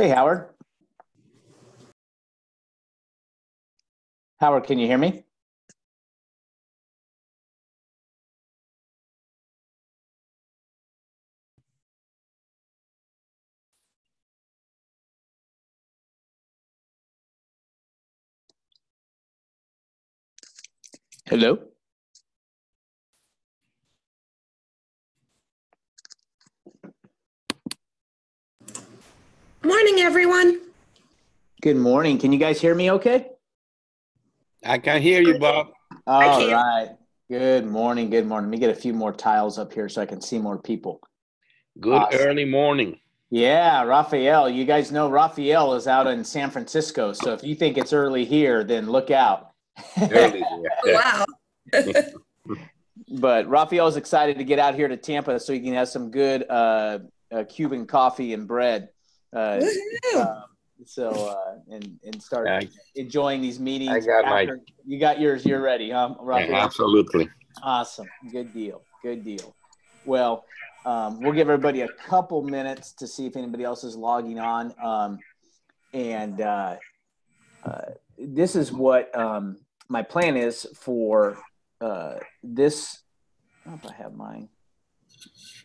Hey, Howard. Howard, can you hear me? Hello? Morning, everyone. Good morning. Can you guys hear me okay? I can hear you, Bob. All right. Good morning. Good morning. Let me get a few more tiles up here so I can see more people. Good Awesome. early morning. Yeah, Raphael. You guys know Raphael is out in San Francisco. So if you think it's early here, then look out. Early. Yeah. wow. but Raphael's excited to get out here to Tampa so he can have some good uh, uh, Cuban coffee and bread. Uh, um, so uh, and and start I- enjoying these meetings. I got my- You got yours. You're ready, huh, Raphael? Yeah, absolutely. Awesome. Good deal. Good deal. Well, um, we'll give everybody a couple minutes to see if anybody else is logging on. Um, and uh, uh, this is what um, my plan is for uh, this. I don't know if I have mine.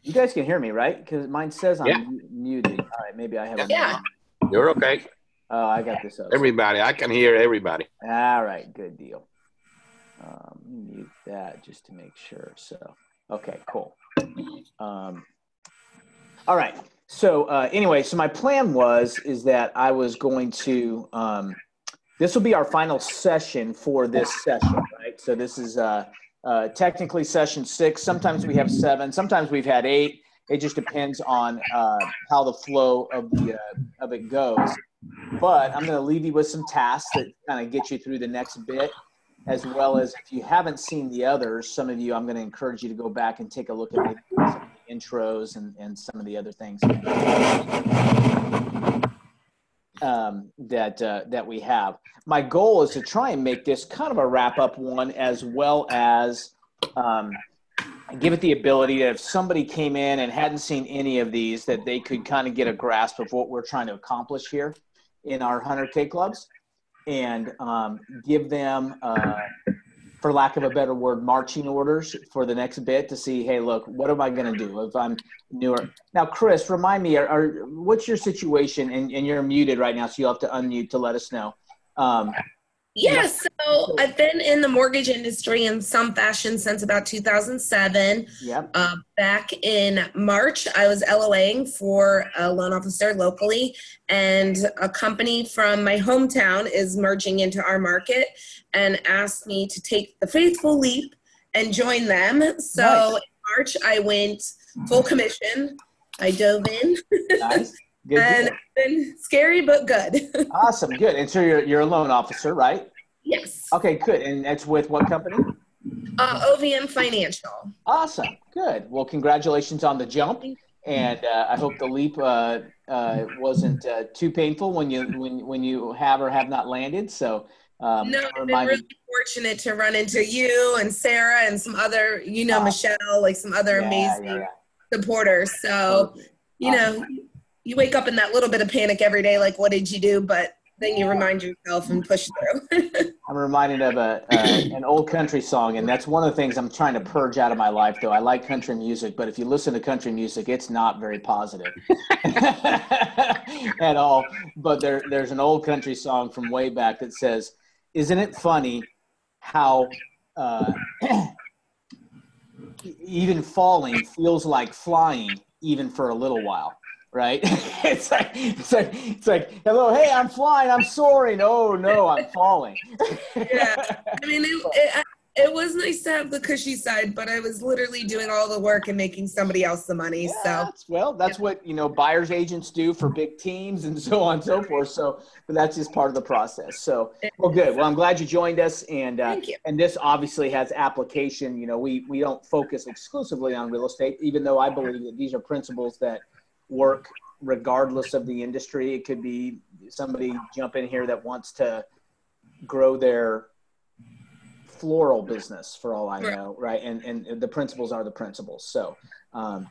You guys can hear me, right? Because mine says I'm Yeah. muted. All right, maybe I have. a Yeah. You're okay. Oh, I got this up. Everybody, I can hear everybody. All right, good deal. Um, mute that just to make sure. So, okay, cool. Um, all right. So, uh, anyway, so my plan was is that I was going to. Um, this will be our final session for this session, right? So this is uh, uh, technically session six. Sometimes we have seven. Sometimes we've had eight. It just depends on uh, how the flow of the uh, of it goes but I'm going to leave you with some tasks that kind of get you through the next bit, as well as if you haven't seen the others, some of you, I'm going to encourage you to go back and take a look at the intros and, and some of the other things um, that uh, that we have. My goal is to try and make this kind of a wrap up one, as well as um, give it the ability that if somebody came in and hadn't seen any of these, that they could kind of get a grasp of what we're trying to accomplish here in our 100K clubs and um, give them, uh, for lack of a better word, marching orders for the next bit to see, hey, look, what am I going to do if I'm newer? Now, Chris, remind me, are, are, what's your situation? And, and you're muted right now, so you'll have to unmute to let us know. Um, Yeah, so I've been in the mortgage industry in some fashion since about 2007. yep. Uh, back in March, I was LOAing for a loan officer locally, and a company from my hometown is merging into our market and asked me to take the faithful leap and join them. So Nice. in March, I went full commission. I dove in, Nice. Good. and deal. been scary but good. Awesome. Good. And so you're, you're a loan officer, right? yes. Okay, good. And that's with what company? Uh, OVM Financial. Awesome. Good. Well, congratulations on the jump, and uh, I hope the leap uh, uh, wasn't uh, too painful when you when when you have or have not landed. So, um, No, I've been really fortunate to run into you and Sarah and some other, you know, Awesome. Michelle, like some other Yeah, amazing yeah, yeah. supporters. So, you know, you wake up in that little bit of panic every day, like, what did you do? But then you remind yourself and push through. I'm reminded of a uh, an old country song, and that's one of the things I'm trying to purge out of my life. Though I like country music, but if you listen to country music, it's not very positive at all. But there, there's an old country song from way back that says, "Isn't it funny how uh, even falling feels like flying, even for a little while?" Right? it's like it's like it's like, "Hello, hey, I'm flying, I'm soaring. Oh no, I'm falling." yeah. I mean, it, it, it was nice to have the cushy side, but I was literally doing all the work and making somebody else the money. Yeah, So, that's- well, that's what you know buyers agents do for big teams and so on and so forth. So, but that's just part of the process. So, well, good. Well, I'm glad you joined us, and uh, thank you. and this obviously has application. You know, we we don't focus exclusively on real estate, even though I believe that these are principles that work regardless of the industry. It could be somebody jump in here that wants to grow their floral business for all I know, right? And and the principles are the principles. So, um,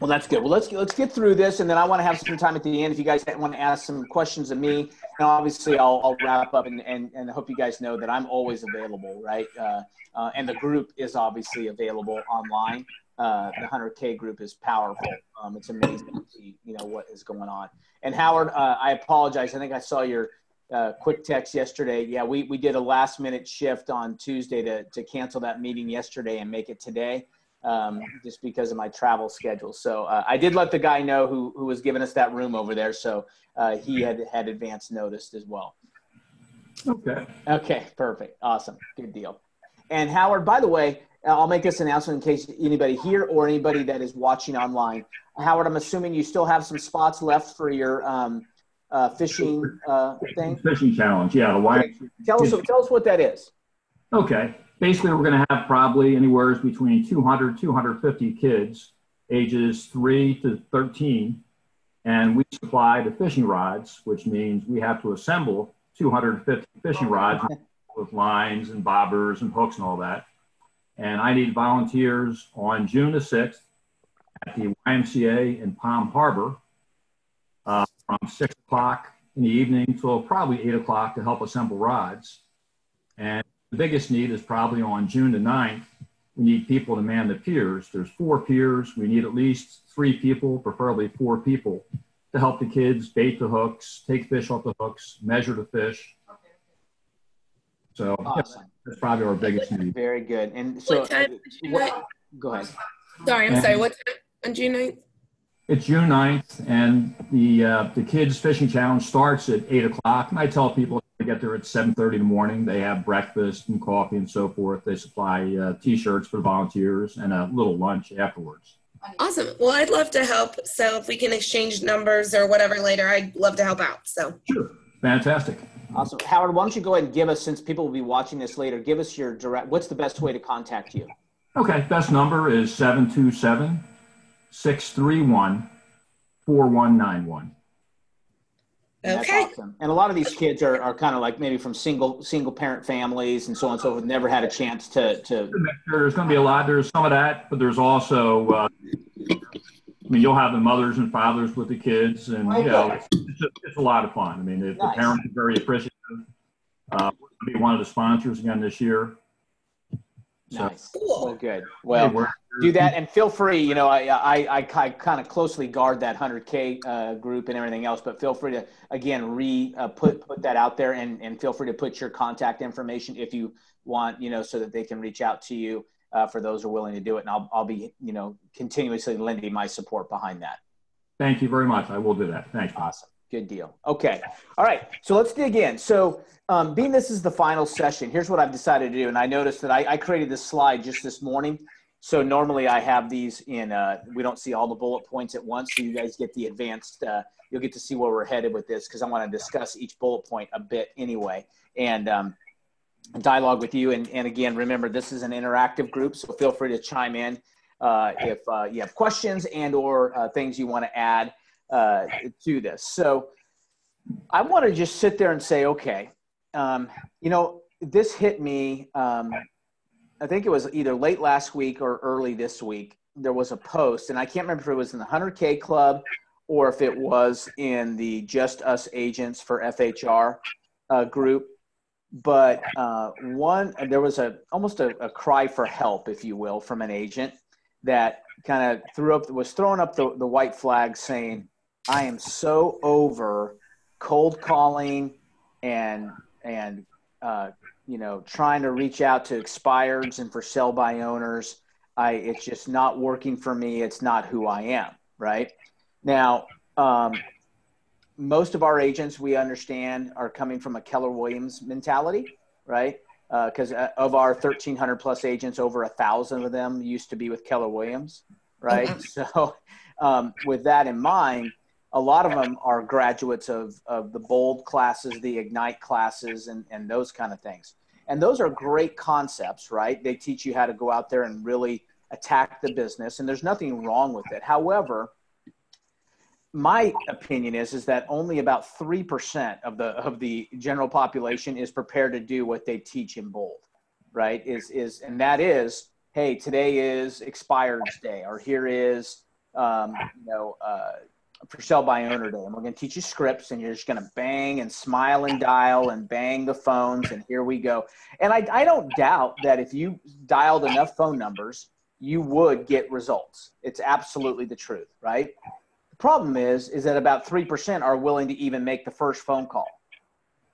Well, that's good. Well, let's let's get through this, and then I want to have some time at the end if you guys want to ask some questions of me. And obviously, I'll, I'll wrap up, and, and and hope you guys know that I'm always available, right? Uh, uh, and the group is obviously available online. Uh, the 100K group is powerful. Um, it's amazing to see, you know, what is going on. And Howard, uh, I apologize. I think I saw your uh, quick text yesterday. Yeah, we, we did a last minute shift on Tuesday to, to cancel that meeting yesterday and make it today um, just because of my travel schedule. So uh, I did let the guy know who, who was giving us that room over there. So uh, he had had advance notice as well. Okay. Okay, perfect. Awesome. Good deal. And Howard, by the way, I'll make this announcement in case anybody here or anybody that is watching online. Howard, I'm assuming you still have some spots left for your um, uh, fishing uh, thing. Fishing challenge, yeah. The Y. Tell us, tell us what that is. Okay. Basically, we're going to have probably anywhere between 200, 250 kids, ages 3 to 13. And we supply the fishing rods, which means we have to assemble 250 fishing rods with lines and bobbers and hooks and all that. And I need volunteers on June the 6th at the YMCA in Palm Harbor uh, from 6 o'clock in the evening till probably 8 o'clock to help assemble rods. And the biggest need is probably on June the 9th. We need people to man the piers. There's four piers. We need at least three people, preferably four people, to help the kids bait the hooks, take fish off the hooks, measure the fish. So Awesome. That's probably our biggest need. Very good. And so, What time? what, go ahead. Sorry, I'm sorry. What time on June 9th? It's June 9th, and the uh, the kids fishing challenge starts at eight o'clock. And I tell people to get there at 7:30 in the morning. They have breakfast and coffee and so forth. They supply uh, T-shirts for the volunteers and a little lunch afterwards. Awesome. Well, I'd love to help. So if we can exchange numbers or whatever later, I'd love to help out. So Sure, fantastic. Awesome. Howard, why don't you go ahead and give us, since people will be watching this later, give us your direct, what's the best way to contact you? Okay, best number is 727 631 4191. And okay. awesome. And a lot of these kids are, are kind of like maybe from single single parent families and so on and so forth, never had a chance to, to There's going to be a lot. There's some of that, but there's also, uh, I mean, you'll have the mothers and fathers with the kids, and you know, it's, it's, a, it's a lot of fun. I mean, the, the parents are very appreciative. Uh, we're going to be one of the sponsors again this year. So, nice. Cool. Well, good. Well, do that and feel free you know i i, I, I kind of closely guard that 100k uh, group and everything else but feel free to again re uh, put put that out there and and feel free to put your contact information if you want you know so that they can reach out to you uh, for those who are willing to do it and i'll, I'll be you know continuously lending my support behind that Thank you very much. I will do that. Thanks. Awesome. Good deal. Okay. All right. So let's dig in. So, um, being this is the final session, here's what I've decided to do. And I noticed that I, I created this slide just this morning. So normally I have these in, uh, we don't see all the bullet points at once. So you guys get the advanced, uh, you'll get to see where we're headed with this because I want to discuss each bullet point a bit anyway. And, um, dialogue with you. And, and again, remember, this is an interactive group. So feel free to chime in uh, if uh, you have questions and or uh, things you want to add uh, to this. So I want to just sit there and say, okay, um, you know, this hit me. Um, I think it was either late last week or early this week. There was a post, and I can't remember if it was in the 100K Club or if it was in the Just Us Agents for FHR uh, group. But uh, one, there was a almost a, a cry for help, if you will, from an agent that kind of threw up was throwing up the, the white flag saying i am so over cold calling and and uh, you know trying to reach out to expireds and for sell by owners. I it's just not working for me. It's not who i am. Right? Now um, most of our agents we understand are coming from a keller williams mentality right? Because uh, of our 1300 plus agents over a thousand of them used to be with keller williams right? So um, with that in mind a lot of them are graduates of, of the bold classes the ignite classes and, and those kind of things. And those are great concepts right? They teach you how to go out there and really attack the business and there's nothing wrong with it. However my opinion is is that only about 3% of the of the general population is prepared to do what they teach in bold right is is and that is hey today is expired day or here is um, you know, uh, for sell by owner day, and we're going to teach you scripts, and you're just going to bang and smile and dial and bang the phones, and here we go. And I, I don't doubt that if you dialed enough phone numbers, you would get results. It's absolutely the truth, right? Problem is, is that about three percent are willing to even make the first phone call,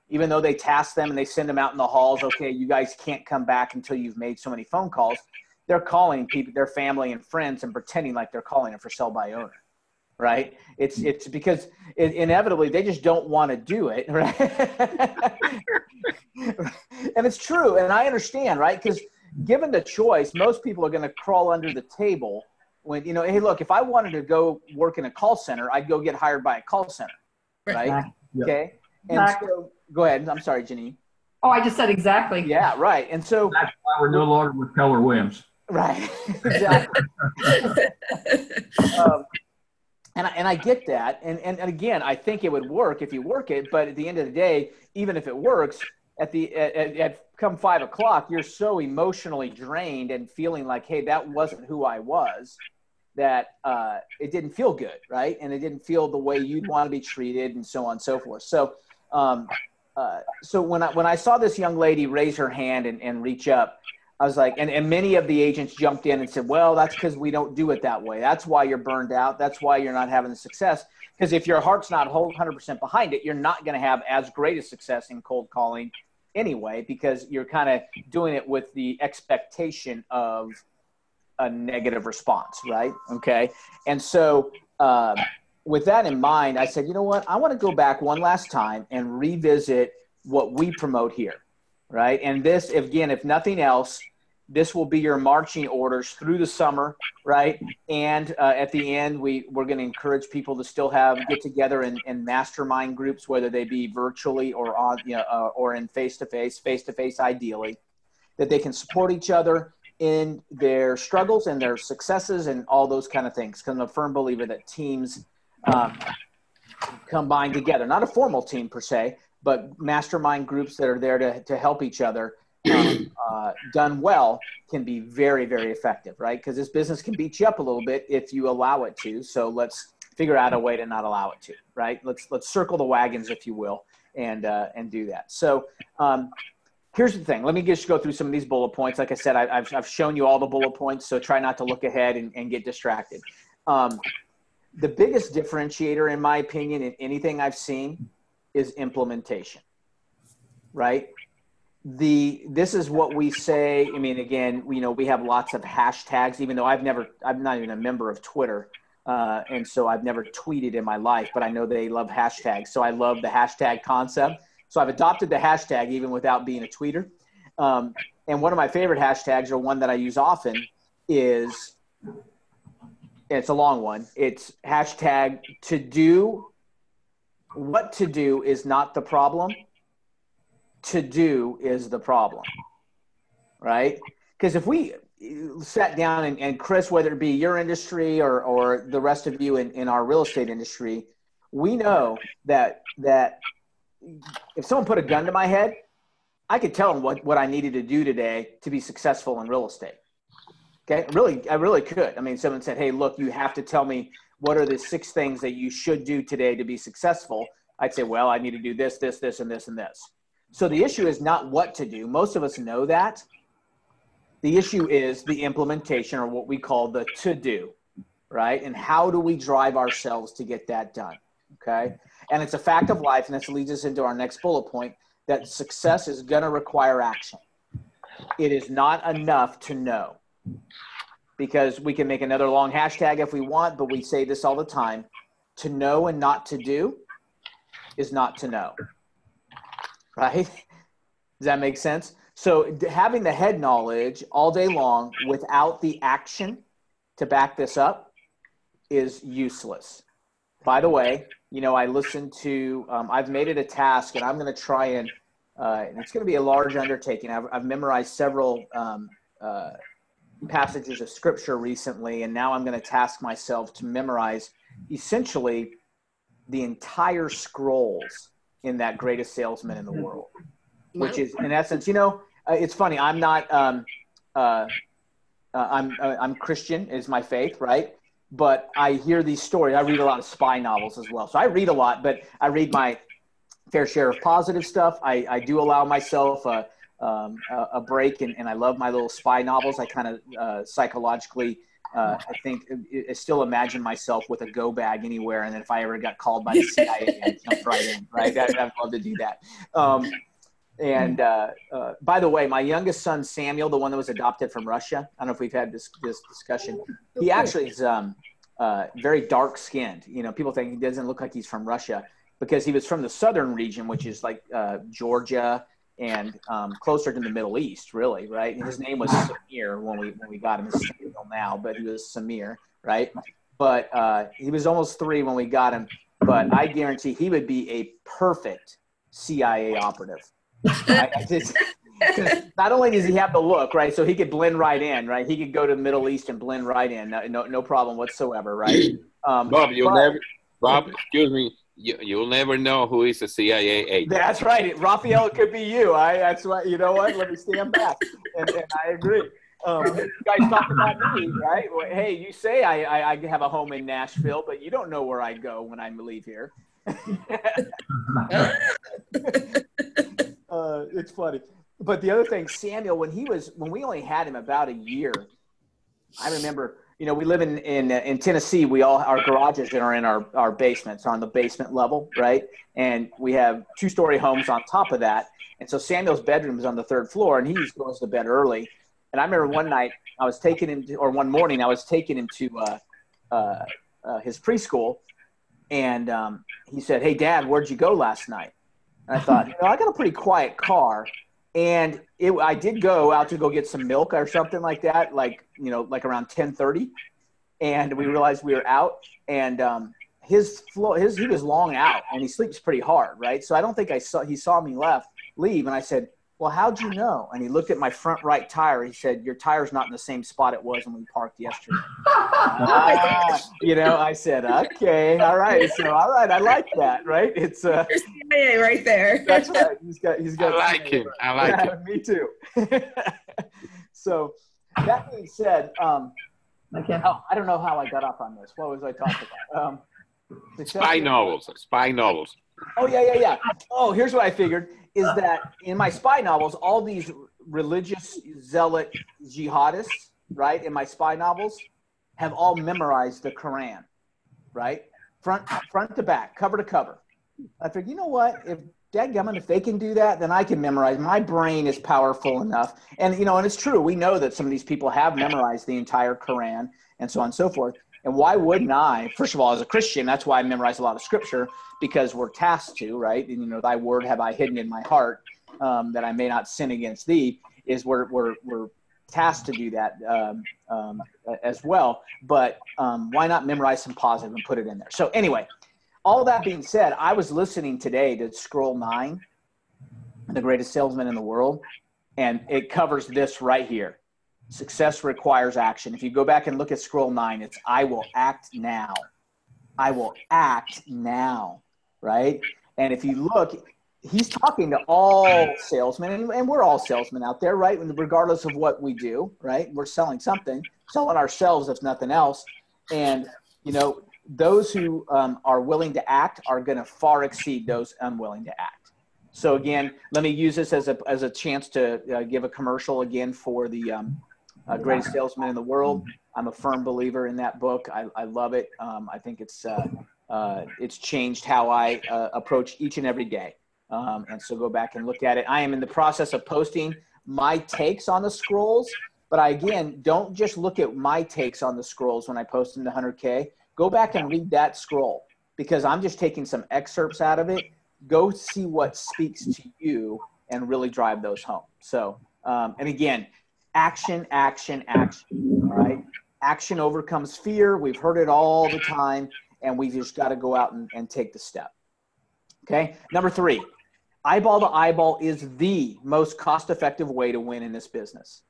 even though they task them and they send them out in the halls. Okay, you guys can't come back until you've made so many phone calls. They're calling people, their family and friends, and pretending like they're calling it for sell by owner right? It's it's because it, inevitably they just don't want to do it, right? and it's true, and I understand, right? Because given the choice, most people are going to crawl under the table when you know, hey, look, if I wanted to go work in a call center, I'd go get hired by a call center, right? Okay, and so go ahead. I'm sorry, Janine. Oh, I just said exactly. Yeah, right. And so that's why we're no longer with Keller Williams. Right. exactly. um, and I, and I get that. And, and, and again, I think it would work if you work it. But at the end of the day, even if it works, at the at, at come five o'clock, you're so emotionally drained and feeling like, hey, that wasn't who I was, that uh, it didn't feel good, right? And it didn't feel the way you'd want to be treated, and so on and so forth. So, um, uh, so when I when I saw this young lady raise her hand and, and reach up, I was like, and, and many of the agents jumped in and said, well, that's because we don't do it that way. That's why you're burned out. That's why you're not having the success. Because if your heart's not 100% behind it, you're not going to have as great a success in cold calling anyway, because you're kind of doing it with the expectation of a negative response, right? Okay. And so, um, with that in mind, I said, you know what? I want to go back one last time and revisit what we promote here, right? And this, again, if nothing else, this will be your marching orders through the summer, right? And uh, at the end, we we're going to encourage people to still have get together in mastermind groups, whether they be virtually or on, you know, uh, or in face to face, face to face, ideally, that they can support each other in their struggles and their successes and all those kind of things. Because I'm a firm believer that teams um, combine together, not a formal team per se, but mastermind groups that are there to, to help each other uh, done well can be very very effective right? Because this business can beat you up a little bit if you allow it to. So let's figure out a way to not allow it to right? Let's let's circle the wagons if you will and uh, and do that. So um, here's the thing. Let me just go through some of these bullet points. Like i said I, have I've shown you all the bullet points so try not to look ahead and, and get distracted. Um, the biggest differentiator in my opinion in anything i've seen is implementation right the this is what we say i mean again you know we have lots of hashtags even though i've never i'm not even a member of twitter uh, and so i've never tweeted in my life but i know they love hashtags so i love the hashtag concept. So i've adopted the hashtag even without being a tweeter. Um, and one of my favorite hashtags or one that i use often is it's a long one it's hashtag to do what to do is not the problem to do is the problem, right? Because if we sat down and, and, Chris, whether it be your industry or, or the rest of you in, in our real estate industry, we know that that if someone put a gun to my head, I could tell them what, what I needed to do today to be successful in real estate. Okay, really, I really could. I mean, someone said, "Hey, look, you have to tell me what are the six things that you should do today to be successful." I'd say, "Well, I need to do this, this, this, and this, and this." So the issue is not what to do. Most of us know that. The issue is the implementation or what we call the to do, right? And how do we drive ourselves to get that done? Okay. And it's a fact of life. And this leads us into our next bullet point that success is going to require action. It is not enough to know because we can make another long hashtag if we want, but we say this all the time to know and not to do is not to know right? Does that make sense? So having the head knowledge all day long without the action to back this up is useless. By the way, you know, I listened to, um, I've made it a task and I'm going to try and, uh, and it's going to be a large undertaking. I've, I've memorized several um, uh, passages of scripture recently, and now I'm going to task myself to memorize essentially the entire scrolls in that greatest salesman in the mm-hmm. world, which is in essence, you know, uh, it's funny. I'm not, um, uh, uh, I'm, uh, I'm Christian is my faith, right? but I hear these stories. I read a lot of spy novels as well. So I read a lot, but I read my fair share of positive stuff. I, I do allow myself a, um, a, a, break, and, and I love my little spy novels. I kind of uh, psychologically, uh, I think, I still imagine myself with a go bag anywhere. And then if I ever got called by the CIA, I'd jump right in, right? I'd, I'd love to do that. Um, and uh, uh, by the way, my youngest son Samuel, the one that was adopted from Russia, I don't know if we've had this this discussion. He actually is um, uh, very dark skinned. You know, people think he doesn't look like he's from Russia because he was from the southern region, which is like uh, Georgia and um, closer to the Middle East, really, right? And his name was Samir when we when we got him. He's now, but he was Samir, right? But uh, he was almost three when we got him. But I guarantee he would be a perfect CIA operative just, not only does he have the look, right? So he could blend right in, right? He could go to the Middle East and blend right in, no, no, problem whatsoever, right? Um, Bob, you'll but, never, Bob, excuse me, you, you'll never know who is a CIA agent. That's right. Raphael, it could be you. I. That's why. You know what? Let me stand back, and, and I agree. Um, you guys talk about me, right? Well, hey, you say I, I, I have a home in Nashville, but you don't know where I go when I leave here. uh, it's funny. But the other thing, Samuel, when he was when we only had him about a year, I remember. You know, we live in in in Tennessee. We all our garages that are in our our basements on the basement level, right? And we have two story homes on top of that. And so Samuel's bedroom is on the third floor, and he goes to bed early. And I remember one night I was taking him, to, or one morning I was taking him to uh, uh, uh, his preschool, and um, he said, "Hey, Dad, where'd you go last night?" And I thought, you know, I got a pretty quiet car, and it, I did go out to go get some milk or something like that, like you know, like around ten thirty, and we realized we were out, and um, his floor, his he was long out, and he sleeps pretty hard, right? So I don't think I saw he saw me left leave, and I said, well, how'd you know? And he looked at my front right tire. He said, your tire's not in the same spot it was when we parked yesterday. uh, you know, I said, okay, all right. So, all right, I like that, right? It's uh, CIA right there. That's right. He's got, he's got. I like him. I like yeah, him. Me too. so, that being said, um, okay. oh, I don't know how I got up on this. What was I talking about? Um, spy novels. Spy novels. Oh yeah, yeah, yeah. Oh, here's what I figured is that in my spy novels, all these religious zealot jihadists, right, in my spy novels, have all memorized the Quran, right, front front to back, cover to cover. I figured, you know what, if Dadgummit, if they can do that, then I can memorize. My brain is powerful enough. And, you know, and it's true. We know that some of these people have memorized the entire Quran and so on and so forth. And why wouldn't I? First of all, as a Christian, that's why I memorize a lot of scripture because we're tasked to, right? And you know, thy word have I hidden in my heart um, that I may not sin against thee. Is we're we're we're tasked to do that um, um, as well. But um, why not memorize some positive and put it in there? So anyway, all that being said, I was listening today to Scroll Nine, the greatest salesman in the world, and it covers this right here. Success requires action. If you go back and look at scroll nine, it's I will act now. I will act now, right? And if you look, he's talking to all salesmen, and, and we're all salesmen out there, right? Regardless of what we do, right? We're selling something, selling ourselves, if nothing else. And, you know, those who um, are willing to act are going to far exceed those unwilling to act. So again, let me use this as a, as a chance to uh, give a commercial again for the um, uh, greatest salesman in the world. I'm a firm believer in that book. I, I love it. Um, I think it's uh, uh, it's changed how I uh, approach each and every day. Um, and so go back and look at it. I am in the process of posting my takes on the scrolls, but I again don't just look at my takes on the scrolls when I post in the 100K. Go back and read that scroll because I'm just taking some excerpts out of it. Go see what speaks to you and really drive those home. So, um, and again, action, action, action. All right. Action overcomes fear. We've heard it all the time, and we've just got to go out and, and take the step. Okay. Number three, eyeball to eyeball is the most cost effective way to win in this business.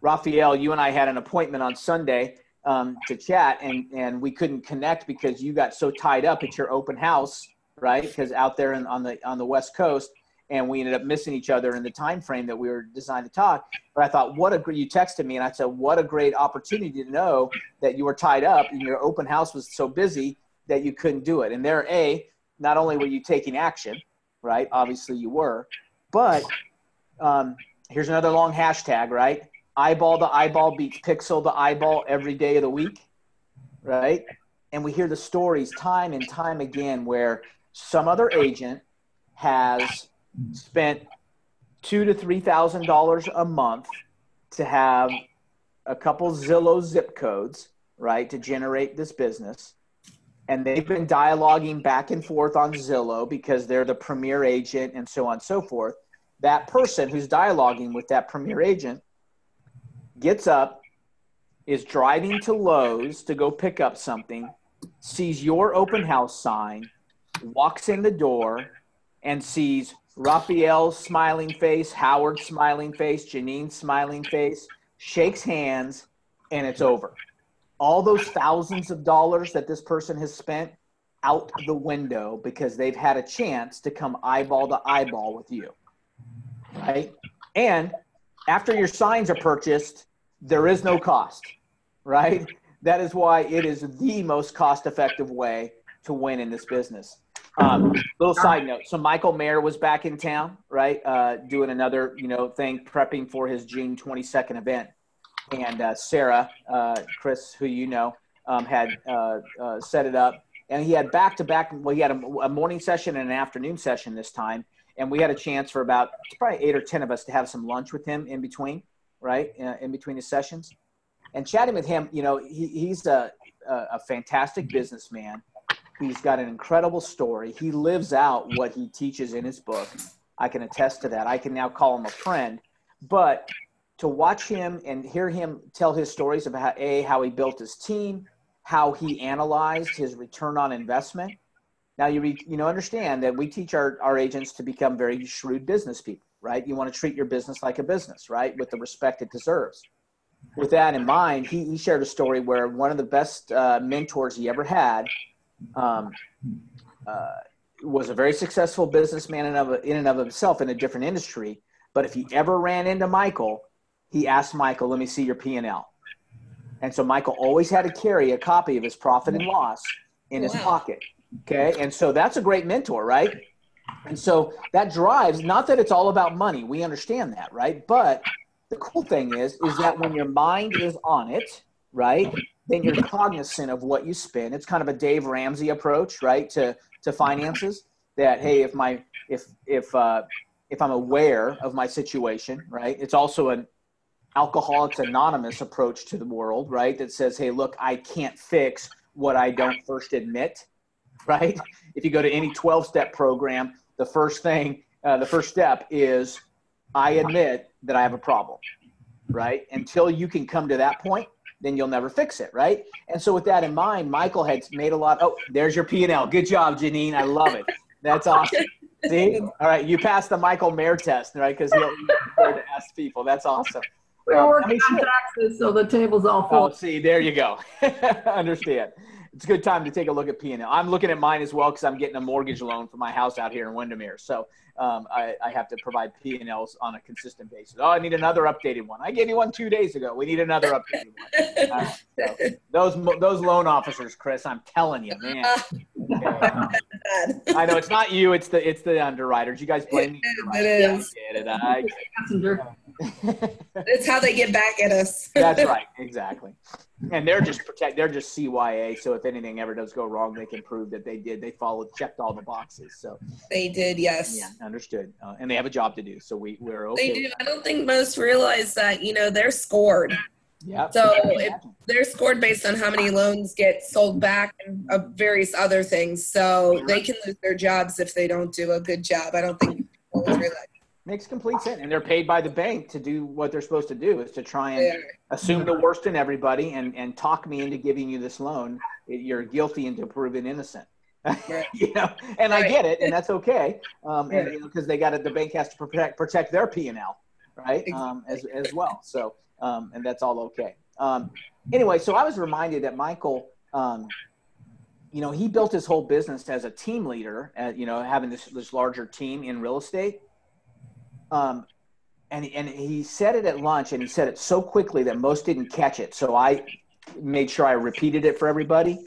Raphael, you and I had an appointment on Sunday um, to chat, and, and we couldn't connect because you got so tied up at your open house, right? Because out there in, on the on the West Coast, and we ended up missing each other in the time frame that we were designed to talk. But I thought, what a great, you texted me and I said, what a great opportunity to know that you were tied up and your open house was so busy that you couldn't do it. And there, A, not only were you taking action, right? Obviously you were, but um, here's another long hashtag, right? Eyeball to eyeball beats pixel to eyeball every day of the week, right? And we hear the stories time and time again where some other agent has spent two to three thousand dollars a month to have a couple Zillow zip codes, right, to generate this business. And they've been dialoguing back and forth on Zillow because they're the premier agent and so on and so forth. That person who's dialoguing with that premier agent gets up, is driving to Lowe's to go pick up something, sees your open house sign, walks in the door, and sees Raphael's smiling face, Howard's smiling face, Janine's smiling face, shakes hands, and it's over. All those thousands of dollars that this person has spent out the window because they've had a chance to come eyeball to eyeball with you. Right? And after your signs are purchased, there is no cost. Right? That is why it is the most cost effective way to win in this business. Um, little side note. So Michael Mayer was back in town, right? Uh, doing another, you know, thing, prepping for his June 22nd event. And uh, Sarah, uh, Chris, who you know, um, had uh, uh, set it up. And he had back to back, well, he had a, a, morning session and an afternoon session this time. And we had a chance for about probably eight or 10 of us to have some lunch with him in between, right? Uh, in between his sessions. And chatting with him, you know, he, he's a, a fantastic businessman He's got an incredible story. He lives out what he teaches in his book. I can attest to that. I can now call him a friend. But to watch him and hear him tell his stories about a how he built his team, how he analyzed his return on investment. Now you re, you know understand that we teach our, our agents to become very shrewd business people, right? You want to treat your business like a business, right, with the respect it deserves. With that in mind, he, he shared a story where one of the best uh, mentors he ever had um, uh, was a very successful businessman in, of, in and of himself in a different industry. But if he ever ran into Michael, he asked Michael, "Let me see your P and L." And so Michael always had to carry a copy of his profit and loss in his wow. pocket. Okay, and so that's a great mentor, right? And so that drives not that it's all about money. We understand that, right? But the cool thing is, is that when your mind is on it, right? Then you're cognizant of what you spend. It's kind of a Dave Ramsey approach, right, to to finances. That hey, if my if if uh, if I'm aware of my situation, right, it's also an Alcoholics Anonymous approach to the world, right? That says, hey, look, I can't fix what I don't first admit, right? If you go to any 12 step program, the first thing, uh, the first step is I admit that I have a problem, right? Until you can come to that point, then you'll never fix it, right? And so with that in mind, Michael had made a lot. Oh, there's your P and L. Good job, Janine. I love it. That's awesome. See, all right, you passed the Michael Mayer test, right? Because he'll to ask people. That's awesome. We're um, working on taxes, so the table's all full. Oh, see, there you go. Understand it's a good time to take a look at P&L. I'm looking at mine as well because I'm getting a mortgage loan for my house out here in Windermere. So um, I, I, have to provide P&Ls on a consistent basis. Oh, I need another updated one. I gave you one two days ago. We need another updated one. Uh, so those those loan officers, Chris, I'm telling you, man. I know it's not you. It's the it's the underwriters. You guys blame me. It is. I get it. I get it. It's how they get back at us. That's right. Exactly and they're just protect they're just CYA so if anything ever does go wrong they can prove that they did. They followed checked all the boxes so. They did yes. Yeah understood. Uh, and they have a job to do so we we're okay they do. I don't think most realize that you know they're scored. Yeah. So if they're scored based on how many loans get sold back and uh, various other things so they can lose their jobs if they don't do a good job. I don't think people realize Makes complete sense. And they're paid by the bank to do what they're supposed to do is to try and yeah. assume the worst in everybody and, and talk me into giving you this loan. You're guilty until proven innocent. Right. you know, and right. I get it, and that's okay. Um, and you know, because they got it, the bank has to protect protect their P and L, right? Um, as as well. So, um, and that's all okay. Um, anyway, so I was reminded that Michael, um, you know, he built his whole business as a team leader. Uh, you know, having this this larger team in real estate Um, and and he said it at lunch, and he said it so quickly that most didn't catch it. So I made sure I repeated it for everybody.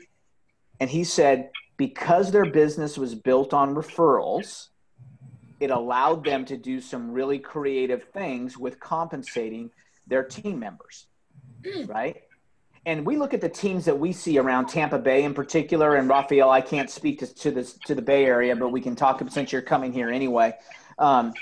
And he said because their business was built on referrals, it allowed them to do some really creative things with compensating their team members, right? And we look at the teams that we see around Tampa Bay in particular, and Raphael, I can't speak to, to this to the Bay Area, but we can talk since you're coming here anyway. Um,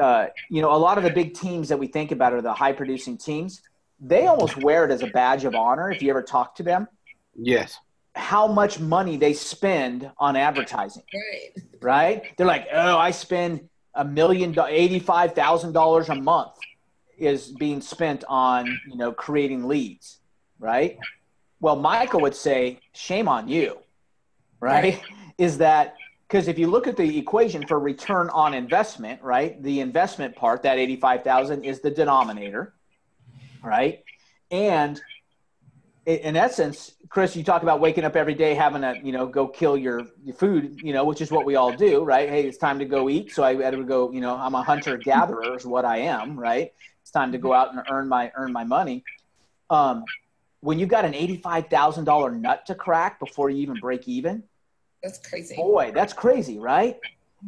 uh, you know, a lot of the big teams that we think about are the high producing teams. They almost wear it as a badge of honor if you ever talk to them. Yes. How much money they spend on advertising, Right. right? They're like, oh, I spend a million, eighty-five thousand dollars a month is being spent on you know creating leads, right? Well, Michael would say, shame on you, right? Is that because if you look at the equation for return on investment, right, the investment part, that 85,000 is the denominator, right? And in essence, Chris, you talk about waking up every day, having to, you know, go kill your, food, you know, which is what we all do, right? Hey, it's time to go eat. So I had to go, you know, I'm a hunter gatherer is what I am, right? It's time to go out and earn my, earn my money. Um, when you've got an $85,000 nut to crack before you even break even, That's crazy. boy that's crazy right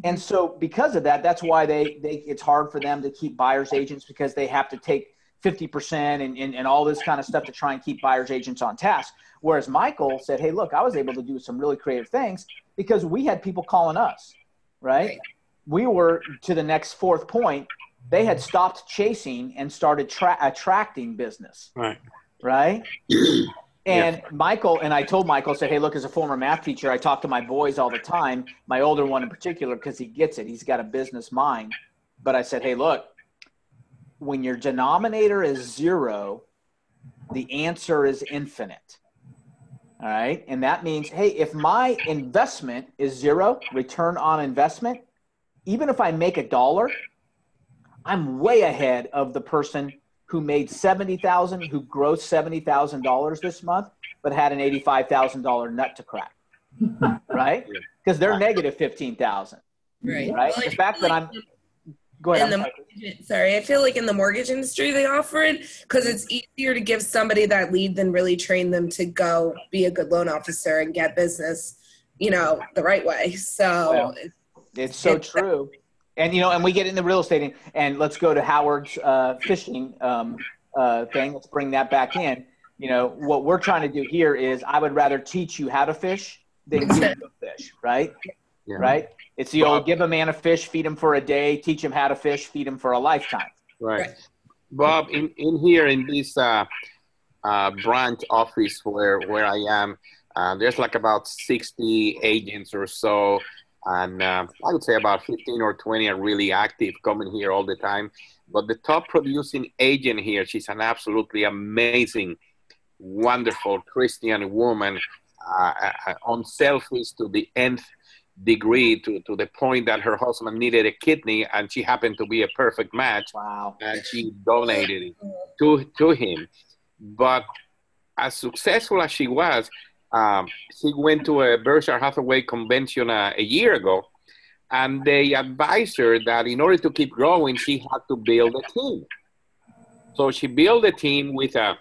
and so because of that that's why they, they it's hard for them to keep buyers agents because they have to take 50% and, and, and all this kind of stuff to try and keep buyers agents on task whereas michael said hey look i was able to do some really creative things because we had people calling us right, Right. we were to the next fourth point they had stopped chasing and started tra- attracting business Right. right? And Michael and I told Michael, said, "Hey, look, as a former math teacher, I talk to my boys all the time. My older one in particular, because he gets it. He's got a business mind. But I said, hey, look, when your denominator is zero, the answer is infinite. All right, and that means, hey, if my investment is zero, return on investment, even if I make a dollar, I'm way ahead of the person who made seventy thousand, who grossed seventy thousand dollars this month, but had an eighty-five thousand dollar nut to crack, right? Because they're negative fifteen thousand, Right. right? Well, The fact feel that I'm, go ahead. in I'm the sorry. mortgage- sorry, I feel like in the mortgage industry they offer it because it's easier to give somebody that lead than really train them to go be a good loan officer and get business, you know, the right way. So Well, It's so It's- true. And you know, and we get into real estate, and, and let's go to Howard's uh, fishing um, uh, thing. Let's bring that back in. You know, what we're trying to do here is, I would rather teach you how to fish than you a fish, right? Yeah. Right. It's the old give a man a fish, feed him for a day, teach him how to fish, feed him for a lifetime. Right. Right. Bob, in, in here in this uh, uh, branch office where, where I am, uh, there's like about 60 agents or so. And uh, I would say about 15 or 20 are really active, coming here all the time. But the top producing agent here, she's an absolutely amazing, wonderful Christian woman, uh, uh, unselfish to the nth degree, to, to the point that her husband needed a kidney and she happened to be a perfect match Wow. and she donated it to to him. But as successful as she was, um, she went to a Berkshire Hathaway convention uh, a year ago, and they advised her that in order to keep growing, she had to build a team. So she built a team with a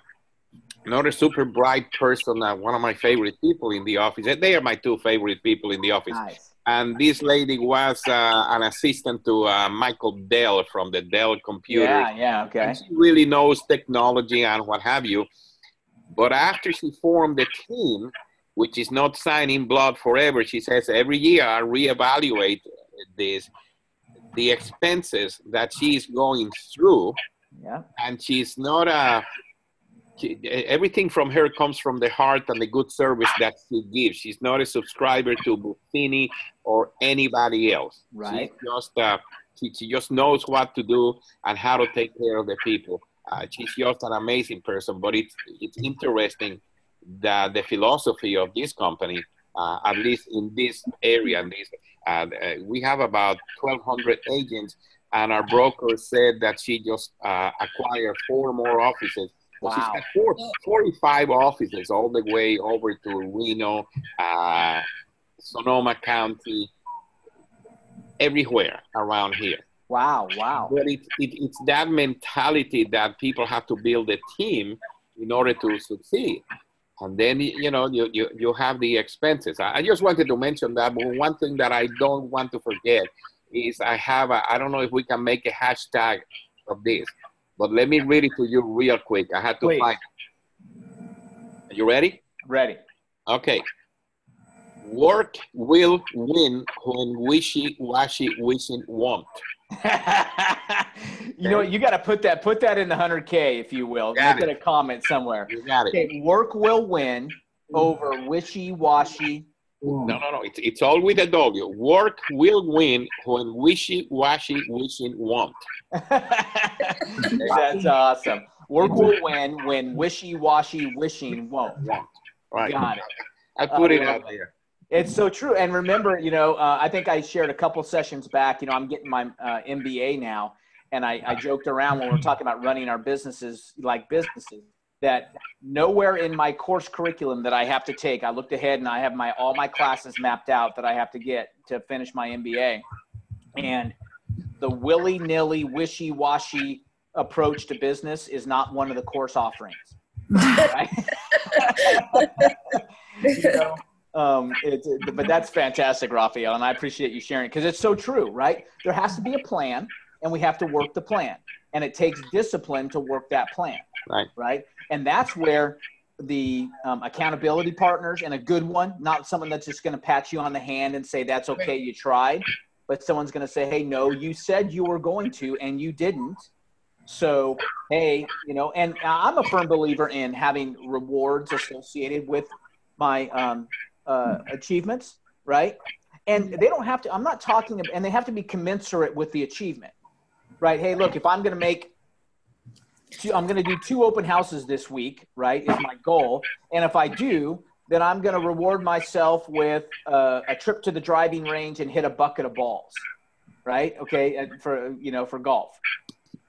another super bright person, uh, one of my favorite people in the office. They are my two favorite people in the office Nice. and this lady was uh, an assistant to uh, Michael Dell from the Dell computer. Yeah. Yeah. Okay. And she really knows technology and what have you. But after she formed the team, which is not signing blood forever, she says every year I reevaluate this, the expenses that she's going through, Yeah. and she's not a. She, everything from her comes from the heart and the good service that she gives. She's not a subscriber to Buffini or anybody else. Right. She's just uh, she, she just knows what to do and how to take care of the people. Uh, she's just an amazing person. But it's it's interesting that the philosophy of this company, uh, at least in this area, and this uh, uh, we have about 1,200 agents, and our broker said that she just uh, acquired four more offices. So she's Wow. got four, 45 offices all the way over to Reno, uh, Sonoma County, everywhere around here. Wow, wow. But it, it, it's that mentality that people have to build a team in order to succeed. And then, you know, you, you, you have the expenses. I, I just wanted to mention that. But one thing that I don't want to forget is I have, I don't know if we can make a hashtag of this, but let me read it to you real quick. I had to Please. find. Are you ready? Ready. Okay. Work will win when wishy-washy wishing won't. you know what? You got to put that put that in the hundred k if you will. Got Make it a comment somewhere. You got it. Okay, work will win over wishy washy. No, no, no. It's, it's all with a W. Work will win when wishy-washy wishing won't. That's awesome. Work will win when wishy washy wishing won't. Won't. Right. Got it. I put I it out there. It's so true. And remember, you know, uh, I think I shared a couple sessions back. You know, I'm getting my uh, MBA now, and I, I joked around when we are talking about running our businesses like businesses that nowhere in my course curriculum that I have to take, I looked ahead and I have my all my classes mapped out that I have to get to finish my MBA, and the willy nilly, wishy washy approach to business is not one of the course offerings. Right? you know, um, it's, but that's fantastic, Raphael, and I appreciate you sharing because it's so true, right? There has to be a plan, and we have to work the plan, and it takes discipline to work that plan, Right. right? And that's where the um, accountability partners and a good one, not someone that's just going to pat you on the hand and say that's okay, you tried, but someone's going to say, hey, no, you said you were going to, and you didn't. So, hey, you know, and I'm a firm believer in having rewards associated with my um, uh, achievements, right? And they don't have to, I'm not talking, and they have to be commensurate with the achievement, right? Hey, look, if I'm going to make, two, I'm going to do two open houses this week, right? Is my goal. And if I do, then I'm going to reward myself with uh, a trip to the driving range and hit a bucket of balls, right? Okay, and for you know for golf,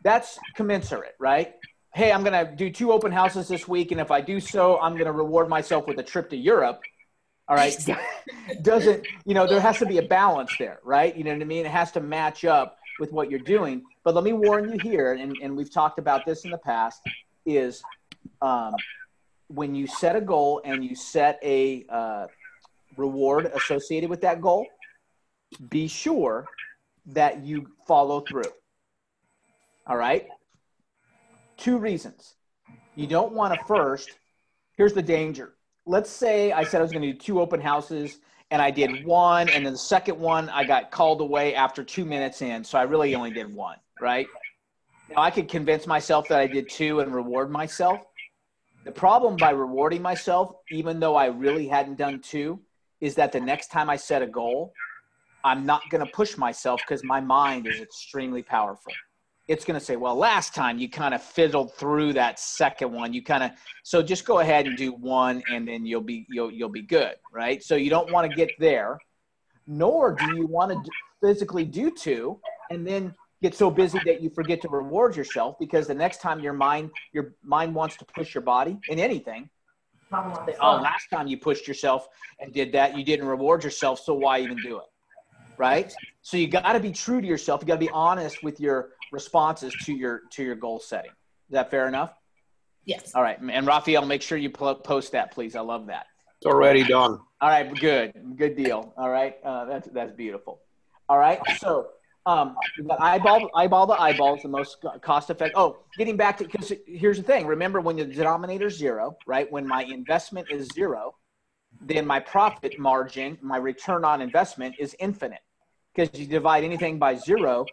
that's commensurate, right? Hey, I'm going to do two open houses this week, and if I do so, I'm going to reward myself with a trip to Europe. All right, doesn't you know there has to be a balance there, right? You know what I mean? It has to match up with what you're doing. But let me warn you here, and, and we've talked about this in the past, is um, when you set a goal and you set a uh, reward associated with that goal, be sure that you follow through. All right? Two reasons. You don't want to first, here's the danger. Let's say I said I was going to do two open houses and I did one, and then the second one I got called away after two minutes in, so I really only did one, right? Now I could convince myself that I did two and reward myself. The problem by rewarding myself, even though I really hadn't done two, is that the next time I set a goal, I'm not going to push myself because my mind is extremely powerful. It's going to say, well, last time you kind of fiddled through that second one. You kind of so just go ahead and do one, and then you'll be you'll you'll be good, right? So you don't want to get there, nor do you want to physically do two, and then get so busy that you forget to reward yourself because the next time your mind your mind wants to push your body in anything oh last time you pushed yourself and did that you didn't reward yourself so why even do it right so you got to be true to yourself you got to be honest with your responses to your to your goal setting is that fair enough Yes. all right and raphael make sure you post that please i love that It's already done. all right, good, good deal. All right, uh, that's that's beautiful. All right, so um, we got eyeball, eyeball the eyeballs, the most cost effective. Oh, getting back to because here's the thing. Remember, when the denominator is zero, right? When my investment is zero, then my profit margin, my return on investment is infinite. Because you divide anything by zero,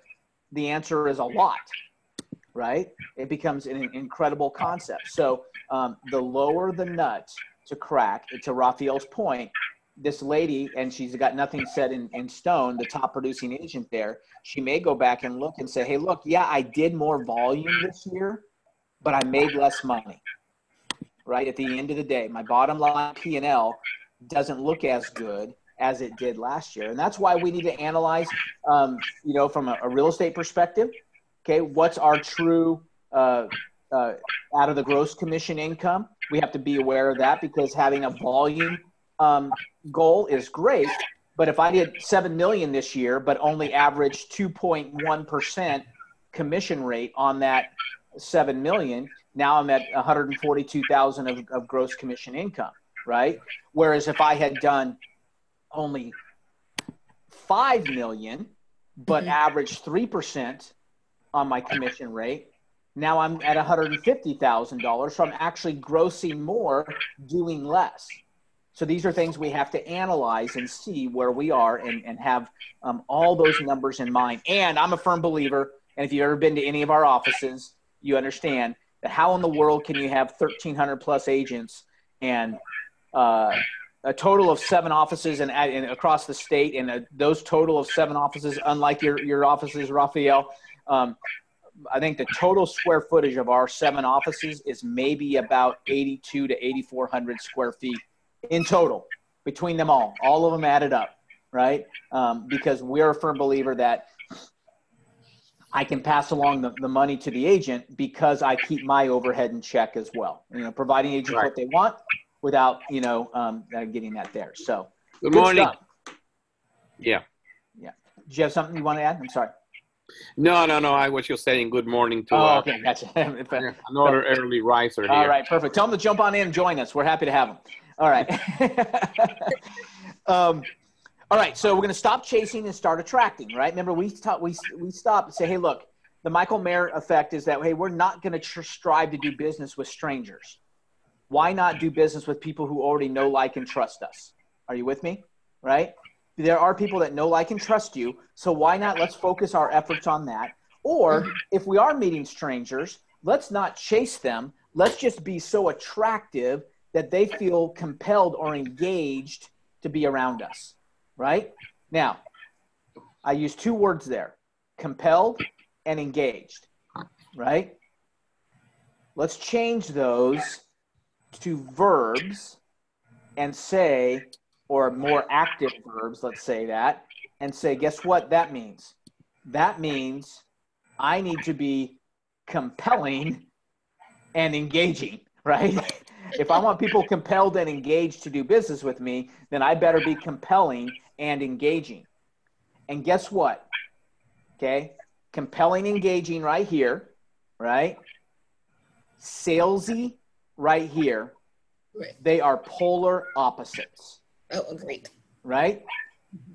the answer is a lot, right? It becomes an incredible concept. So um, the lower the nut to crack, to Raphael's point, this lady, and she's got nothing set in, in stone, the top producing agent there, she may go back and look and say, hey, look, yeah, I did more volume this year, but I made less money. Right at the end of the day, my bottom line P and L doesn't look as good as it did last year, and that's why we need to analyze, um, you know, from a, a real estate perspective. Okay, what's our true uh, uh, out of the gross commission income? We have to be aware of that because having a volume um, goal is great, But if I did 7 million this year, but only averaged 2.1% commission rate on that 7 million, now I'm at 142,000 of, of gross commission income, right? Whereas if I had done only 5 million, but Mhm. averaged 3% on my commission rate, now I'm at $150,000. So I'm actually grossing more, doing less. So these are things we have to analyze and see where we are and, and have um, all those numbers in mind. And I'm a firm believer, and if you've ever been to any of our offices, you understand that how in the world can you have 1,300 plus agents and uh, a total of seven offices and, and across the state, and uh those total of seven offices, unlike your, your offices, Raphael, um, I think the total square footage of our seven offices is maybe about 82 to 8,400 square feet in total between them all, all of them added up, right? Um, because we're a firm believer that I can pass along the, the money to the agent because I keep my overhead in check as well. You know, providing agents Right. what they want without, you know, um, uh, getting that there. So, Good good morning. stuff. Yeah. Do you have something you want to add? I'm sorry. No, no, no. I was just saying good morning to Oh, uh, okay, gotcha. Uh, another early riser here. All right, perfect. Tell them to jump on in and join us. We're happy to have them. All right. um, all right, so we're going to stop chasing and start attracting, right? Remember, we stop, we we stop and say, hey, look, the Michael Maher effect is that hey, we're not going to tr- strive to do business with strangers. Why not do business with people who already know, like, and trust us? Are you with me? Right? There are people that know, like, and trust you. So why not? Let's focus our efforts on that. Or if we are meeting strangers, let's not chase them. Let's just be so attractive that they feel compelled or engaged to be around us. Right? Now, I use two words there compelled and engaged. Right? Let's change those to verbs and say, or more active verbs, let's say that, and say, guess what that means? That means I need to be compelling and engaging, right? if I want people compelled and engaged to do business with me, then I better be compelling and engaging. And guess what? Okay. Compelling, engaging right here, right? Salesy right here. Right. They are polar opposites Oh, agreed. right?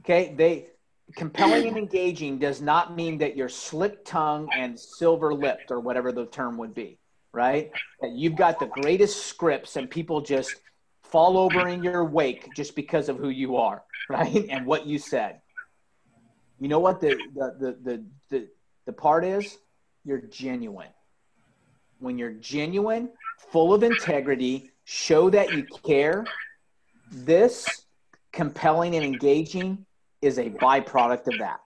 Okay, they compelling and engaging does not mean that you're slick tongued and silver lipped or whatever the term would be, right? That you've got the greatest scripts and people just fall over in your wake just because of who you are, right? And what you said. You know what the the the the the, the part is? You're genuine. When you're genuine, full of integrity, show that you care, this compelling and engaging is a byproduct of that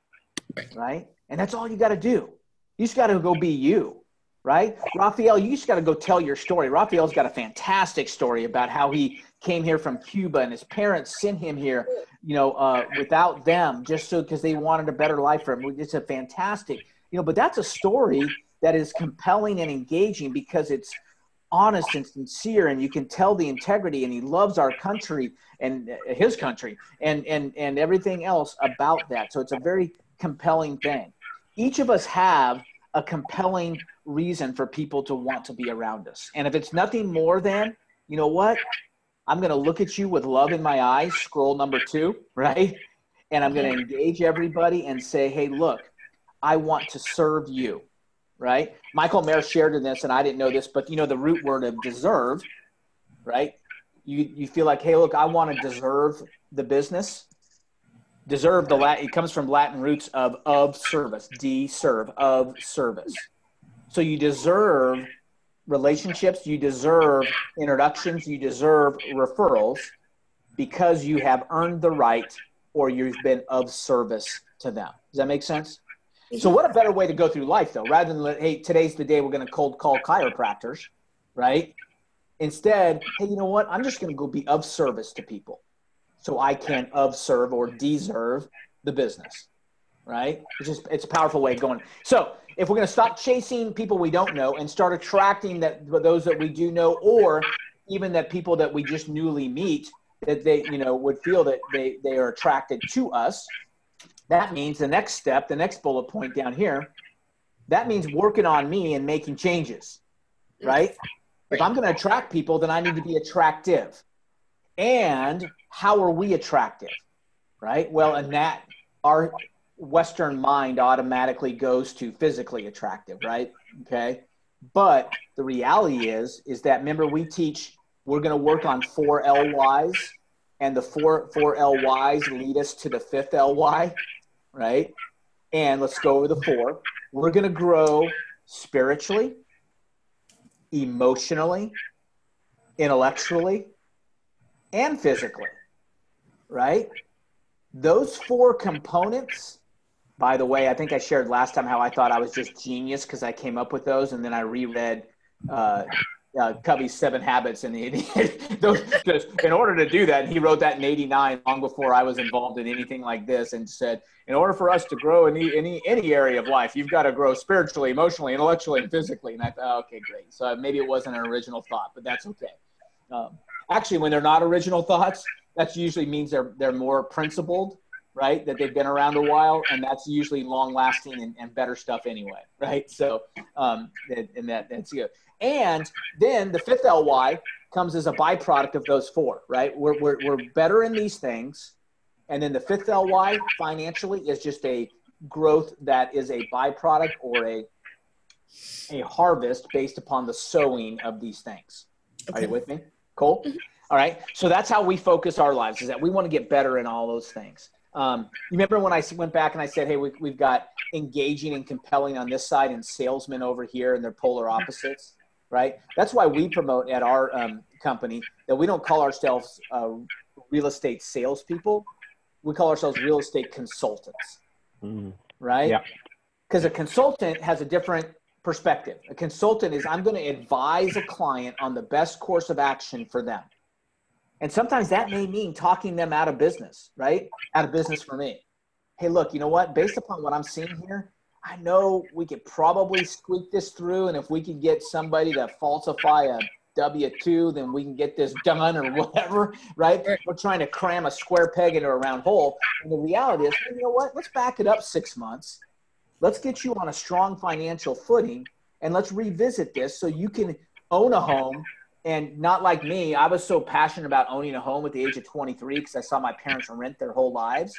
right? And that's all you got to do. You just got to go be you right? Raphael you just got to go tell your story. Raphael's got a fantastic story about how he came here from cuba and his parents sent him here you know uh, without them just so because they wanted a better life for him. It's a fantastic you know but that's a story that is compelling and engaging because it's honest and sincere and you can tell the integrity and he loves our country and uh, his country and and and everything else about that. So it's a very compelling thing. Each of us have a compelling reason for people to want to be around us. And if it's nothing more than you know what? I'm going to look at you with love in my eyes scroll number 2 right? And i'm going to engage everybody and say hey look i want to serve you right? Michael Maher shared in this, and I didn't know this, but you know the root word of deserve, right? You you feel like, hey, look, I want to deserve the business. Deserve the Latin. It comes from Latin roots of of service, de serve of service. So you deserve relationships, you deserve introductions, you deserve referrals because you have earned the right or you've been of service to them. Does that make sense? So what a better way to go through life though, rather than hey, today's the day we're going to cold call chiropractors, right? Instead, hey, you know what? I'm just going to go be of service to people, so I can of serve or deserve the business, right? It's just it's a powerful way of going. So if we're going to stop chasing people we don't know and start attracting that those that we do know, or even that people that we just newly meet, that they, you know, would feel that they, they are attracted to us. That means the next step, the next bullet point down here, that means working on me and making changes, right? If I'm going to attract people, then I need to be attractive. And how are we attractive, right? Well, and that our Western mind automatically goes to physically attractive, right? Okay. But the reality is, is that remember we teach we're going to work on four LYs, and the four four LYs lead us to the fifth LY, right? And let's go over the four. We're going to grow spiritually, emotionally, intellectually, and physically, right? Those four components by the way, I think I shared last time how I thought I was just genius because I came up with those, and then I reread uh, uh, Covey's Seven Habits, and the those, just, in order to do that, he wrote that in '89, long before I was involved in anything like this, and said, in order for us to grow in any any, any area of life, you've got to grow spiritually, emotionally, intellectually, and physically. And I thought, oh, okay, great. So maybe it wasn't an original thought, but that's okay. Um, actually, when they're not original thoughts, that usually means they're they're more principled right? That they've been around a while, and that's usually long lasting and, and, better stuff anyway, right? So, um, and, and that that's good. And then the fifth LY comes as a byproduct of those four, right? We're, we're, we're better in these things. And then the fifth LY financially is just a growth that is a byproduct or a, a harvest based upon the sowing of these things. Okay. Are you with me? Cool. Mm-hmm. All right. So that's how we focus our lives is that we want to get better in all those things. Um, you remember when I went back and I said, hey, we, we've got engaging and compelling on this side and salesmen over here, and they're polar opposites, right? That's why we promote at our um, company that we don't call ourselves uh, real estate salespeople. We call ourselves real estate consultants, mm. right? Yeah. Because a consultant has a different perspective. A consultant is I'm going to advise a client on the best course of action for them. And sometimes that may mean talking them out of business, right? Out of business for me. Hey, look, you know what? Based upon what I'm seeing here, I know we could probably squeak this through. And if we can get somebody to falsify a W 2, then we can get this done or whatever, right? We're trying to cram a square peg into a round hole. And the reality is, you know what? Let's back it up six months. Let's get you on a strong financial footing and let's revisit this so you can own a home and not like me, I was so passionate about owning a home at the age of 23 because I saw my parents rent their whole lives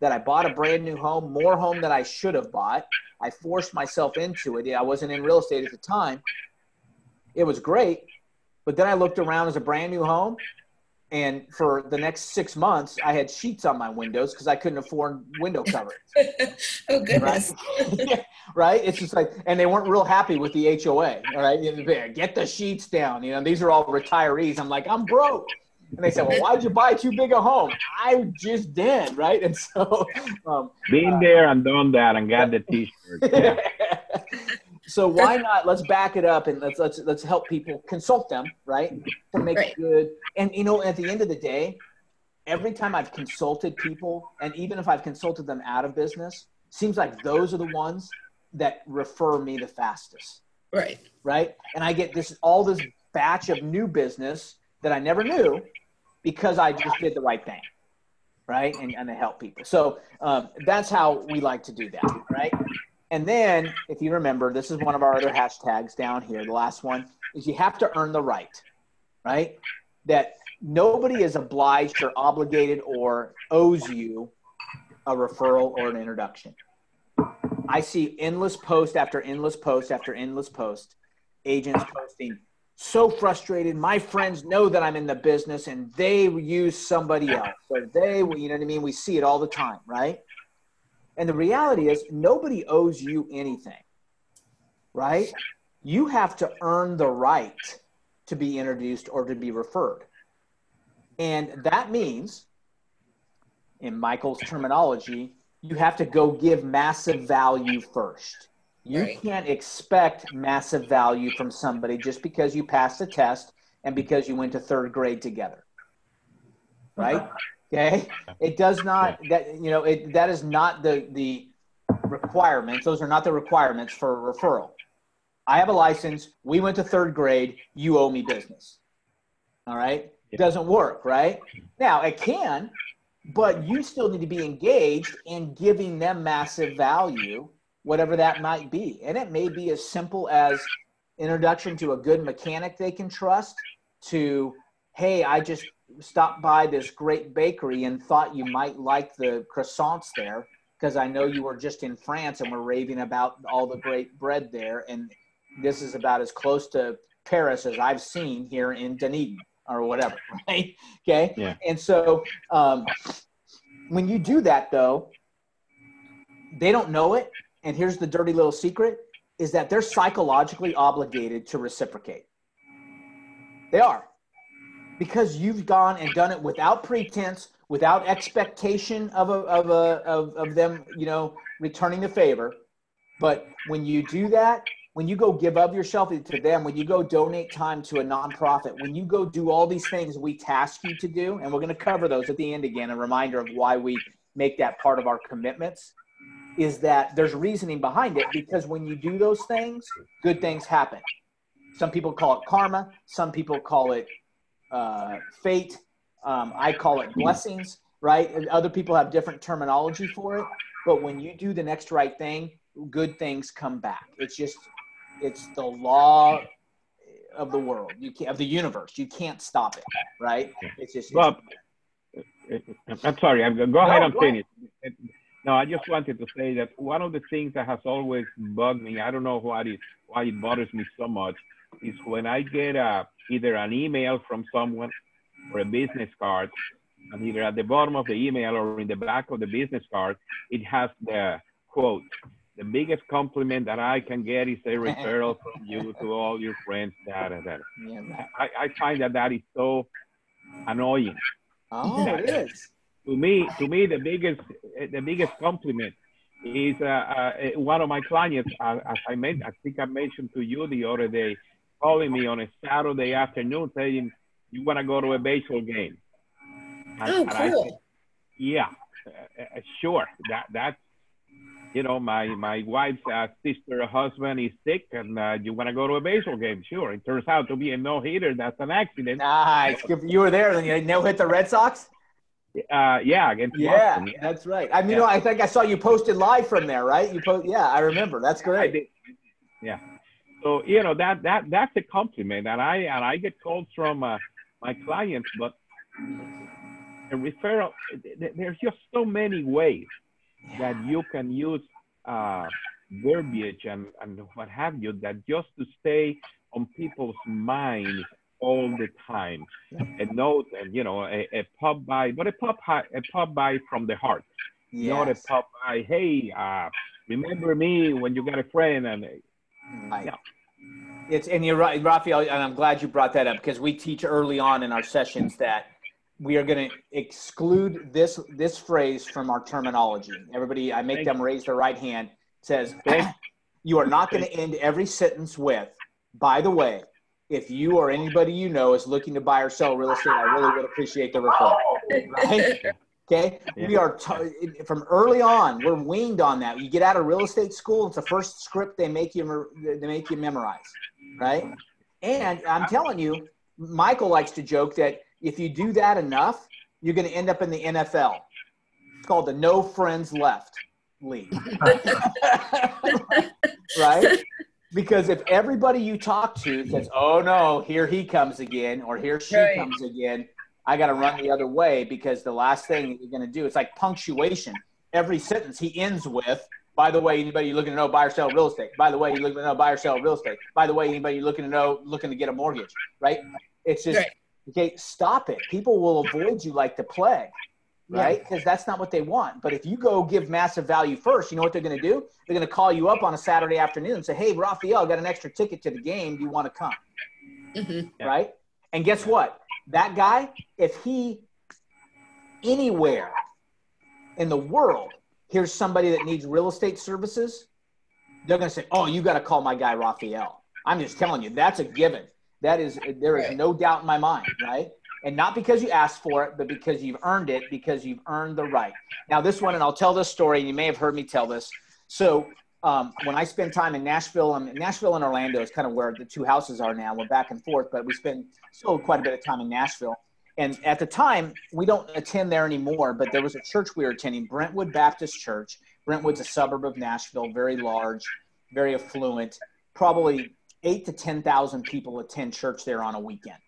that I bought a brand new home, more home than I should have bought. I forced myself into it. Yeah, I wasn't in real estate at the time. It was great. But then I looked around as a brand new home and for the next six months, I had sheets on my windows because I couldn't afford window covers. oh goodness! Right? right? It's just like, and they weren't real happy with the HOA. All right, get the sheets down. You know, these are all retirees. I'm like, I'm broke. And they said, "Well, why'd you buy too big a home?" I just did, right? And so, um, been uh, there and done that, and got the T-shirt. Yeah so why not let's back it up and let's let's let's help people consult them right to make right. good and you know at the end of the day every time i've consulted people and even if i've consulted them out of business seems like those are the ones that refer me the fastest right right and i get this all this batch of new business that i never knew because i just did the right thing right and, and to help people so um, that's how we like to do that right and then, if you remember, this is one of our other hashtags down here. The last one is you have to earn the right, right? That nobody is obliged or obligated or owes you a referral or an introduction. I see endless post after endless post after endless post, agents posting, so frustrated. My friends know that I'm in the business and they use somebody else. So they, you know what I mean? We see it all the time, right? And the reality is, nobody owes you anything, right? You have to earn the right to be introduced or to be referred. And that means, in Michael's terminology, you have to go give massive value first. You right. can't expect massive value from somebody just because you passed a test and because you went to third grade together. Right? Okay, it does not that you know it that is not the the requirements. Those are not the requirements for a referral. I have a license. We went to third grade. You owe me business. All right. It doesn't work, right? Now it can, but you still need to be engaged in giving them massive value, whatever that might be. And it may be as simple as introduction to a good mechanic they can trust to, hey, I just stopped by this great bakery and thought you might like the croissants there because I know you were just in France and we're raving about all the great bread there. And this is about as close to Paris as I've seen here in Dunedin or whatever, right? Okay. Yeah. And so um, when you do that, though, they don't know it. And here's the dirty little secret is that they're psychologically obligated to reciprocate. They are. Because you've gone and done it without pretense, without expectation of, a, of, a, of, of them, you know, returning the favor. But when you do that, when you go give of yourself to them, when you go donate time to a nonprofit, when you go do all these things we task you to do, and we're going to cover those at the end again, a reminder of why we make that part of our commitments, is that there's reasoning behind it because when you do those things, good things happen. Some people call it karma, some people call it uh, fate. Um, I call it blessings, right? And other people have different terminology for it. But when you do the next right thing, good things come back. It's just, it's the law of the world. You can't, of the universe. You can't stop it, right? It's just. Bob, I'm sorry. I'm, go ahead No, and go finish. No, I just wanted to say that one of the things that has always bugged me, I don't know why it, why it bothers me so much, is when I get a, either an email from someone or a business card, and either at the bottom of the email or in the back of the business card, it has the quote, the biggest compliment that I can get is a referral from you to all your friends, da, da, da. Yeah. I, I find that that is so annoying Oh, it is. To me, to me, the biggest, the biggest compliment is uh, uh, one of my clients. Uh, as I made, I think I mentioned to you the other day, calling me on a Saturday afternoon saying, "You want to go to a baseball game?" And- Oh, cool. said, yeah, uh, uh, sure. That that's, you know, my my wife's uh, sister husband is sick, and uh, you want to go to a baseball game? Sure. It turns out to be a no hitter. That's an accident. Nice. Good- You were there, then you no hit the Red Sox. Uh, yeah, against Yeah, Boston. that's right. I mean, Yeah. you know, I think I saw you posted live from there, right? You post, yeah, I remember. That's great. Yeah. So you know that that that's a compliment, and I and I get calls from uh, my clients, but a referral. th- th- There's just so many ways that you can use uh, verbiage and and what have you that just to stay on people's minds all the time. A note and you know a, a pop by, but a pop hi- a pop by from the heart not a Yes. pop by. Hey, uh, remember me when you got a friend and Right. Yeah. It's and you're right, Raphael, and I'm glad you brought that up because we teach early on in our sessions that we are going to exclude this this phrase from our terminology. Everybody, I make Thank them raise their right hand. Says you are not going to end every sentence with. By the way, if you or anybody you know is looking to buy or sell real estate, I really would appreciate the referral. Right? Okay, we are t- from early on. We're weaned on that. You get out of real estate school; it's the first script they make you they make you memorize, right? And I'm telling you, Michael likes to joke that if you do that enough, you're going to end up in the NFL. It's called the No Friends Left League, right? Because if everybody you talk to says, "Oh no, here he comes again," or "Here she Right. comes again," I got to run the other way because the last thing you're going to do, it's like punctuation. Every sentence he ends with, by the way, anybody looking to know buy or sell real estate. By the way, you looking to know buy or sell real estate. By the way, anybody looking to know looking to get a mortgage, right? It's just Right. okay. Stop it. People will avoid you like the plague, right? Because that's not what they want. But if you go give massive value first, you know what they're going to do? They're going to call you up on a Saturday afternoon and say, "Hey, Raphael, I got an extra ticket to the game. Do you want to come?" Mhm. Yeah. right? And guess what? That guy, if he anywhere in the world here's somebody that needs real estate services, they're going to say, "Oh, you got to call my guy Raphael." I'm just telling you, that's a given. That is there is no doubt in my mind, right? And not because you asked for it, but because you've earned it, because you've earned the right. Now, this one, and I'll tell this story, and you may have heard me tell this. So, um, when I spend time in Nashville, um, Nashville and Orlando is kind of where the two houses are now. We're back and forth, but we spend still quite a bit of time in Nashville. and at the time, we don't attend there anymore, but there was a church we were attending, Brentwood Baptist Church. Brentwood's a suburb of Nashville, very large, very affluent. Probably eight to 10,000 people attend church there on a weekend.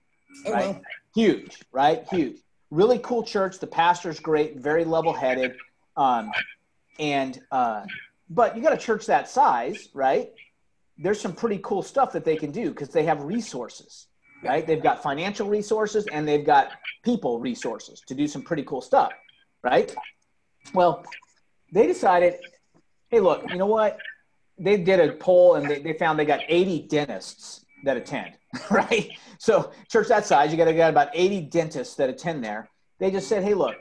Oh, Right? Huge, right? Huge. Really cool church. The pastor's great, very level headed. Um, and, uh, but you got a church that size, right? There's some pretty cool stuff that they can do because they have resources, right? They've got financial resources and they've got people resources to do some pretty cool stuff, right? Well, they decided, hey, look, you know what? They did a poll and they, they found they got 80 dentists that attend, right? So, church that size, you got to get about 80 dentists that attend there. They just said, hey, look,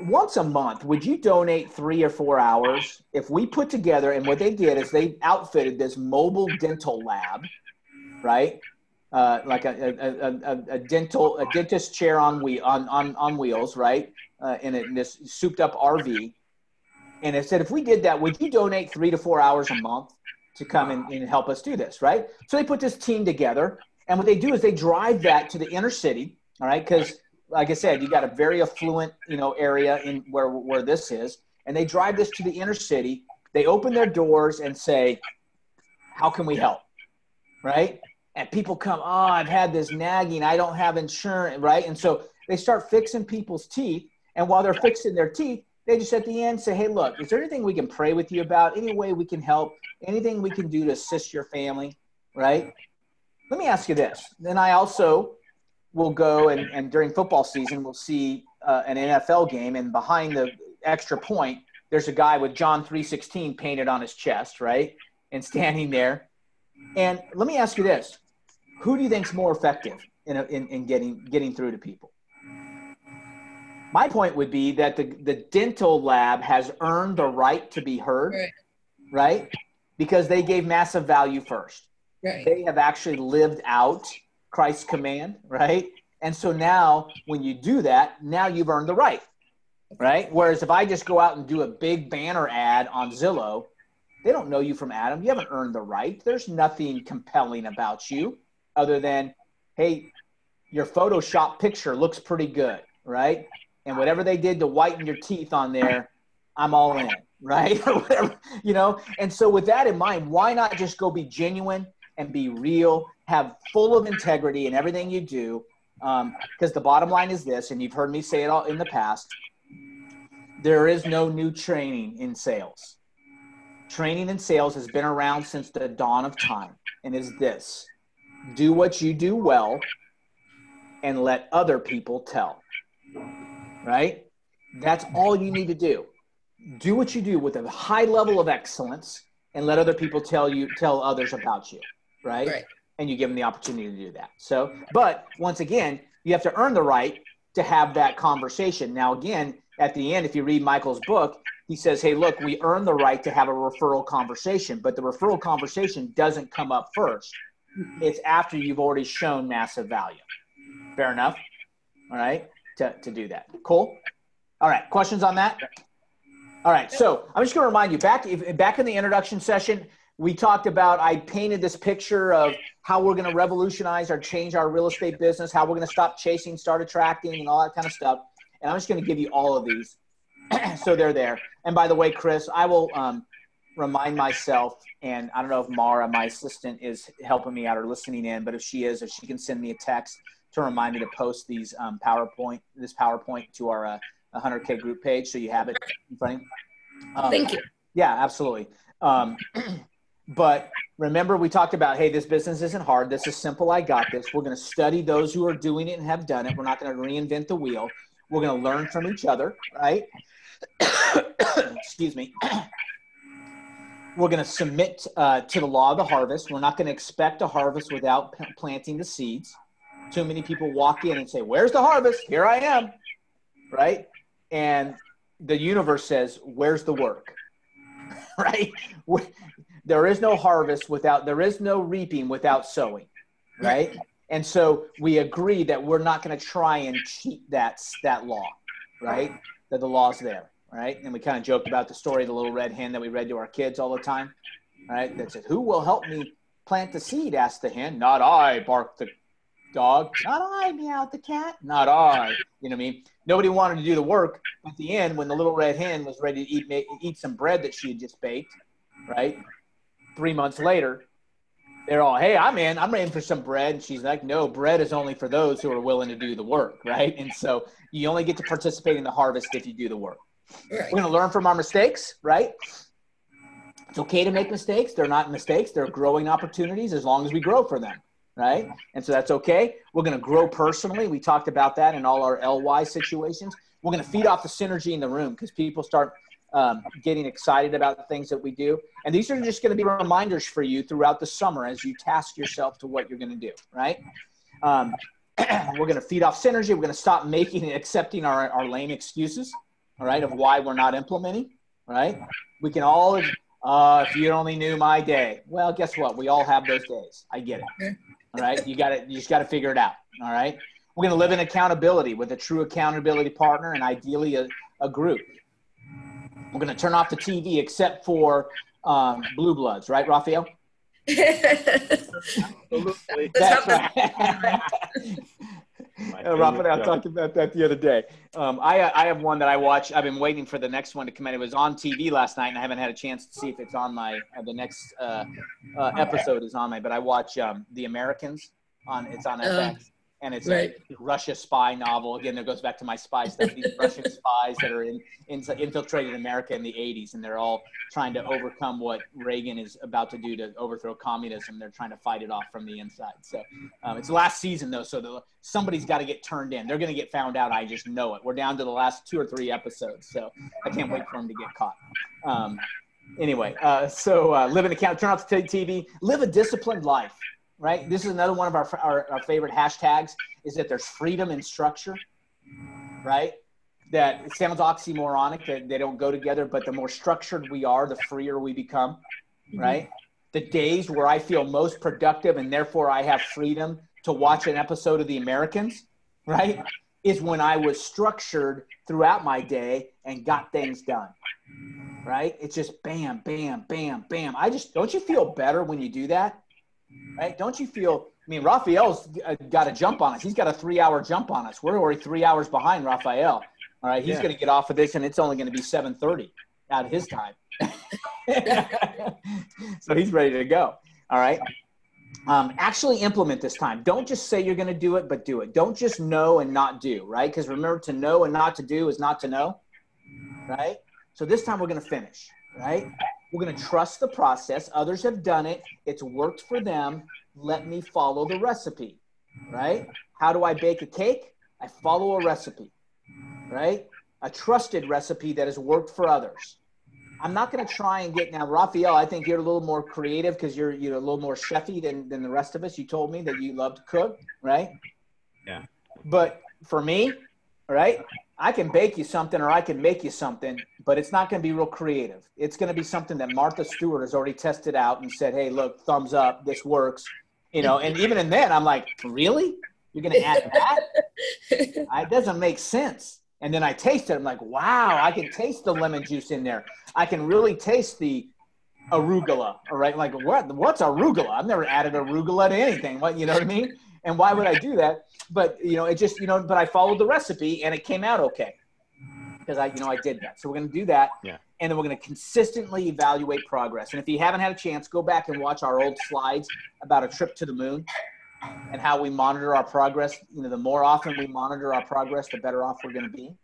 once a month, would you donate three or four hours? If we put together, and what they did is they outfitted this mobile dental lab, right? Uh, like a, a, a, a, dental a dentist chair on we on, on, on wheels, right? Uh, in, a, in this souped up RV. And it said, if we did that, would you donate three to four hours a month to come and, and help us do this, right? So they put this team together, and what they do is they drive that to the inner city, all right? Because like I said, you got a very affluent, you know, area in where where this is, and they drive this to the inner city. They open their doors and say, "How can we help?" Right? And people come, "Oh, I've had this nagging. I don't have insurance." Right? And so they start fixing people's teeth, and while they're fixing their teeth, they just at the end say, "Hey, look, is there anything we can pray with you about? Any way we can help? Anything we can do to assist your family?" Right? Let me ask you this. Then I also will go and, and during football season we'll see uh, an NFL game and behind the extra point there's a guy with John 316 painted on his chest right and standing there and let me ask you this who do you think's more effective in, in, in getting getting through to people my point would be that the, the dental lab has earned the right to be heard Right. right because they gave massive value first Right. they have actually lived out Christ's command, right? And so now when you do that, now you've earned the right, right? Whereas if I just go out and do a big banner ad on Zillow, they don't know you from Adam. You haven't earned the right. There's nothing compelling about you other than, hey, your Photoshop picture looks pretty good, right? And whatever they did to whiten your teeth on there, I'm all in, right? you know? And so with that in mind, why not just go be genuine and be real, have full of integrity in everything you do? Um, because the bottom line is this, and you've heard me say it all in the past there is no new training in sales. Training in sales has been around since the dawn of time and is this do what you do well and let other people tell. Right? That's all you need to do. Do what you do with a high level of excellence and let other people tell you tell others about you, right? Right. And you give them the opportunity to do that. So, but once again, you have to earn the right to have that conversation. Now, again, at the end, if you read Michael's book, he says, Hey, look, we earn the right to have a referral conversation, but the referral conversation doesn't come up first. It's after you've already shown massive value. Fair enough. All right. To, to do that. Cool. All right. Questions on that? All right. So I'm just going to remind you back, if, back in the introduction session, we talked about, I painted this picture of how we're going to revolutionize or change our real estate business, how we're going to stop chasing, start attracting, and all that kind of stuff. And I'm just going to give you all of these. so they're there. And by the way, Chris, I will um, remind myself, and I don't know if Mara, my assistant, is helping me out or listening in, but if she is, if she can send me a text to remind me to post these um, PowerPoint, this PowerPoint to our uh, 100K group page so you have it in front of you. Um, Thank you. yeah, absolutely. Um, but remember, we talked about, hey, this business isn't hard. This is simple. I got this. We're going to study those who are doing it and have done it. We're not going to reinvent the wheel. We're going to learn from each other, right? Excuse me. We're going to submit uh, to the law of the harvest. We're not going to expect a harvest without planting the seeds. Too many people walk in and say, Where's the harvest? Here I am, right? And the universe says, Where's the work? right? There is no harvest without, there is no reaping without sowing, right? And so we agree that we're not going to try and cheat that, that law, right? That the law's there, right? And we kind of joked about the story of the little red hen that we read to our kids all the time, right? That said, Who will help me plant the seed? asked the hen. Not I, barked the dog, not I, meow the cat, not I. You know what I mean? Nobody wanted to do the work. At the end, when the little red hen was ready to eat make, eat some bread that she had just baked, right? Three months later, they're all, hey, I'm in. I'm in for some bread. And she's like, no, bread is only for those who are willing to do the work, right? And so you only get to participate in the harvest if you do the work. Right. We're going to learn from our mistakes, right? It's okay to make mistakes. They're not mistakes, they're growing opportunities as long as we grow for them, right? And so that's okay. We're going to grow personally. We talked about that in all our LY situations. We're going to feed off the synergy in the room because people start um, getting excited about the things that we do. And these are just going to be reminders for you throughout the summer as you task yourself to what you're going to do, right? Um, we're going to feed off synergy. We're going to stop making and accepting our, our lame excuses, all right, of why we're not implementing, right? We can all, uh, if you only knew my day. Well, guess what? We all have those days. I get it. All right. You got to, you just got to figure it out. All right. We're going to live in accountability with a true accountability partner and ideally a, a group. We're going to turn off the TV except for um, Blue Bloods, right, Raphael? Absolutely. That's That's right. My Uh, Rafa and I favorite talked about that the other day. Um, I, I have one that I watch. I've been waiting for the next one to come in. It was on TV last night, and I haven't had a chance to see if it's on my uh, the next uh, uh, episode is on my. But I watch um, The Americans on. It's on FX, and it's right. a Russia spy novel. Again, there goes back to my spy stuff. These Russian spies that are in, in infiltrated America in the 80s, and they're all trying to overcome what Reagan is about to do to overthrow communism. They're trying to fight it off from the inside. So um, it's the last season though, so the, somebody's got to get turned in. They're going to get found out. I just know it. We're down to the last two or three episodes, so I can't wait for them to get caught. Um, anyway, uh, so uh, live in the account, turn off the TV, live a disciplined life. Right. This is another one of our, our, our favorite hashtags is that there's freedom in structure. Right. That it sounds oxymoronic that they don't go together, but the more structured we are, the freer we become. Mm-hmm. Right. The days where I feel most productive and therefore I have freedom to watch an episode of The Americans, right, is when I was structured throughout my day and got things done. Right? It's just bam, bam, bam, bam. I just don't you feel better when you do that? Right? Don't you feel? I mean, Raphael's got a jump on us. He's got a three-hour jump on us. We're already three hours behind Raphael. All right, he's Yeah. going to get off of this, and it's only going to be seven thirty out of his time. so he's ready to go. All right. Um, actually implement this time. Don't just say you're going to do it, but do it. Don't just know and not do, right? Because remember, to know and not to do is not to know, right? So this time we're going to finish, right? We're going to trust the process. Others have done it, it's worked for them. Let me follow the recipe, right? How do I bake a cake? I follow a recipe, right? A trusted recipe that has worked for others. I'm not going to try and get now, Raphael. I think you're a little more creative because you're you're a little more chefy than than the rest of us. You told me that you love to cook, right? Yeah. But for me, right, I can bake you something or I can make you something, but it's not going to be real creative. It's going to be something that Martha Stewart has already tested out and said, "Hey, look, thumbs up, this works." You know, and even in that, I'm like, "Really? You're going to add that? it doesn't make sense." And then I taste it. I'm like, "Wow, I can taste the lemon juice in there. I can really taste the arugula." All right, like what? What's arugula? I've never added arugula to anything. What you know what I mean? And why would I do that? But you know, it just you know, but I followed the recipe and it came out okay because I you know I did that. So we're gonna do that. Yeah. And then we're going to consistently evaluate progress. And if you haven't had a chance, go back and watch our old slides about a trip to the moon and how we monitor our progress. You know, the more often we monitor our progress, the better off we're going to be,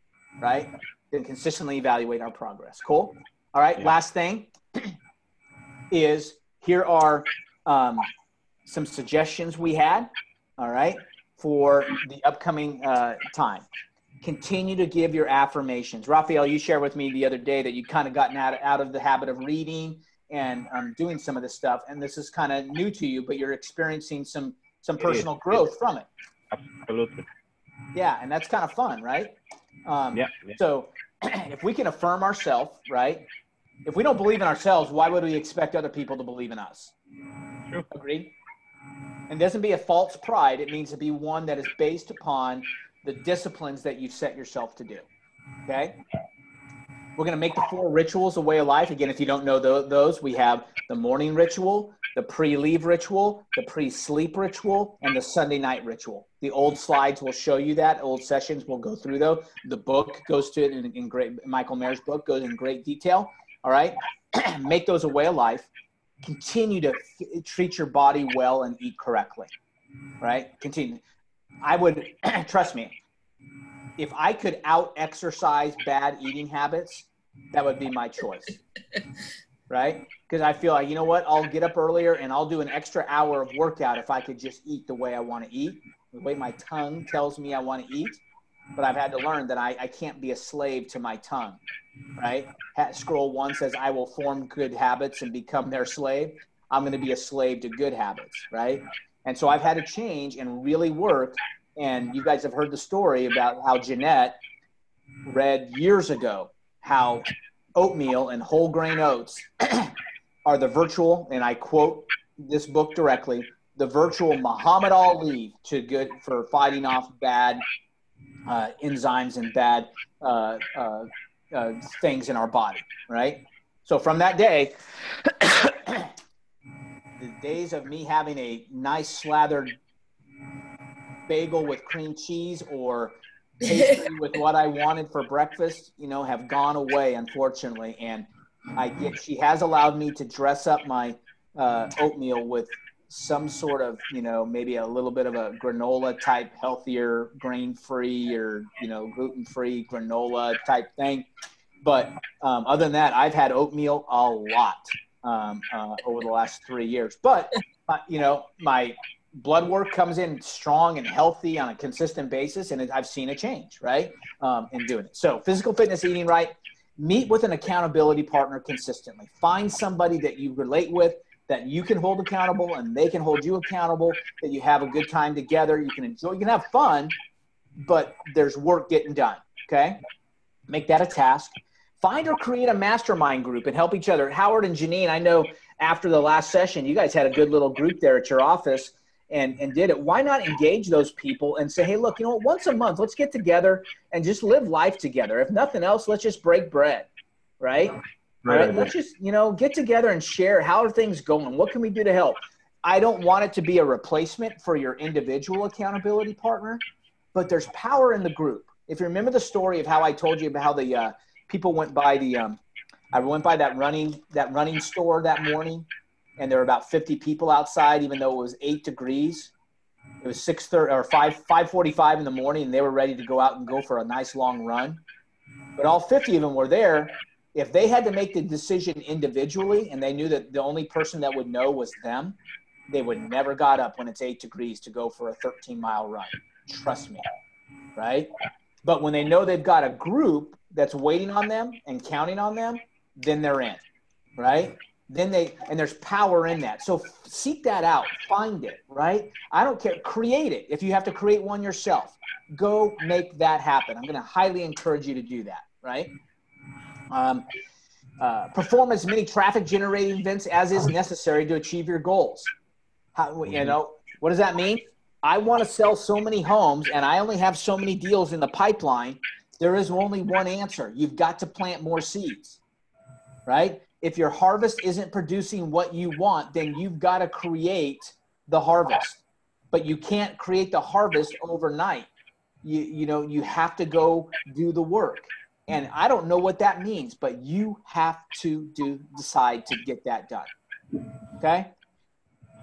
right? Then consistently evaluate our progress. Cool. All right. Yeah. Last thing is here are um, some suggestions we had. All right, for the upcoming uh, time. Continue to give your affirmations. Raphael, you shared with me the other day that you kind of gotten out, out of the habit of reading and um, doing some of this stuff, and this is kind of new to you, but you're experiencing some some is. personal growth from it. Absolutely. Yeah, and that's kind of fun, right? Um, Yeah. yeah. So if we can affirm ourselves, right? If we don't believe in ourselves, why would we expect other people to believe in us? True. Agreed? And doesn't be a false pride. It means to be one that is based upon the disciplines that you've set yourself to do. Okay? We're going to make the four rituals a way of life. Again, if you don't know those, we have the morning ritual, the pre leave ritual, the pre sleep ritual, and the Sunday night ritual. The old slides will show you that. Old sessions will go through though. The book goes to it in, in great, Michael Maher's book goes in great detail. All right. make those a way of life. Continue to f- treat your body well and eat correctly. Right. Continue. I would, trust me, if I could out exercise bad eating habits, that would be my choice. right? Because I feel like, you know what? I'll get up earlier and I'll do an extra hour of workout if I could just eat the way I want to eat, the way my tongue tells me I want to eat. But I've had to learn that I, I can't be a slave to my tongue, right? Scroll one says, I will form good habits and become their slave. I'm going to be a slave to good habits, right? And so I've had to change and really work and you guys have heard the story about how Jeanette read years ago how oatmeal and whole grain oats are the virtual, and I quote this book directly, the virtual Muhammad Ali to good for fighting off bad uh, enzymes and bad uh, uh, uh things in our body, right? So from that day, the days of me having a nice slathered bagel with cream cheese or pastry with what I wanted for breakfast, you know, have gone away, unfortunately. And I get, she has allowed me to dress up my uh, oatmeal with some sort of, you know, maybe a little bit of a granola type, healthier, grain free or, you know, gluten free granola type thing. But um, other than that, I've had oatmeal a lot um, uh, over the last three years. But, uh, you know, my blood work comes in strong and healthy on a consistent basis, and I've seen a change, right, um, in doing it. So, physical fitness, eating right, meet with an accountability partner consistently. Find somebody that you relate with, that you can hold accountable, and they can hold you accountable. That you have a good time together. You can enjoy. You can have fun, but there's work getting done. Okay, make that a task. Find or create a mastermind group and help each other. Howard and Janine, I know after the last session, you guys had a good little group there at your office and and did it why not engage those people and say hey look you know what once a month let's get together and just live life together if nothing else let's just break bread right right, right. let's just you know get together and share how are things going what can we do to help i don't want it to be a replacement for your individual accountability partner but there's power in the group if you remember the story of how i told you about how the uh, people went by the um, i went by that running that running store that morning and there were about 50 people outside, even though it was eight degrees. It was 6:30 or 5 5:45 in the morning, and they were ready to go out and go for a nice long run. But all 50 of them were there. If they had to make the decision individually, and they knew that the only person that would know was them, they would never got up when it's eight degrees to go for a 13 mile run. Trust me, right? But when they know they've got a group that's waiting on them and counting on them, then they're in, right? then they and there's power in that. So seek that out. Find it right? I don't care. Create it. If you have to create one yourself go make that happen. I'm going to highly encourage you to do that right um, uh, perform as many traffic generating events as is necessary to achieve your goals How, you know what does that mean i want to sell so many homes and i only have so many deals in the pipeline there is only one answer you've got to plant more seeds right if your harvest isn't producing what you want, then you've got to create the harvest. But you can't create the harvest overnight. You, you know, you have to go do the work. And I don't know what that means, but you have to do decide to get that done. Okay?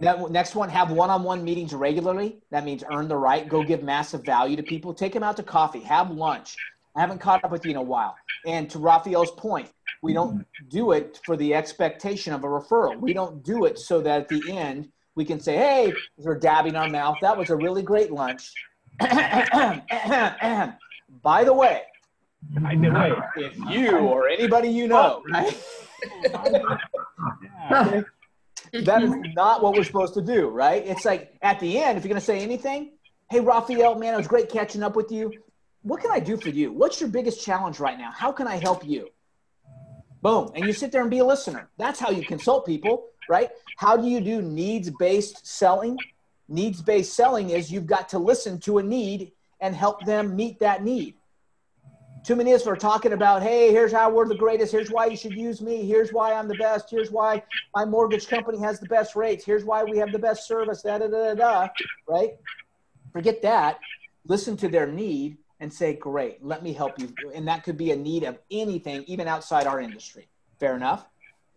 Next one, have one-on-one meetings regularly. That means earn the right. Go give massive value to people. Take them out to coffee. Have lunch. I haven't caught up with you in a while. And to Raphael's point, we don't do it for the expectation of a referral. We don't do it so that at the end we can say, hey, we're dabbing our mouth. That was a really great lunch. By the way, if you or anybody you know, right? that is not what we're supposed to do, right? It's like at the end, if you're going to say anything, hey, Raphael, man, it was great catching up with you what can I do for you? What's your biggest challenge right now? How can I help you? Boom. And you sit there and be a listener. That's how you consult people, right? How do you do needs based selling? Needs based selling is you've got to listen to a need and help them meet that need. Too many of us are talking about, hey, here's how we're the greatest. Here's why you should use me. Here's why I'm the best. Here's why my mortgage company has the best rates. Here's why we have the best service. Da da da da. da right? Forget that. Listen to their need and say, great, let me help you. And that could be a need of anything, even outside our industry. Fair enough.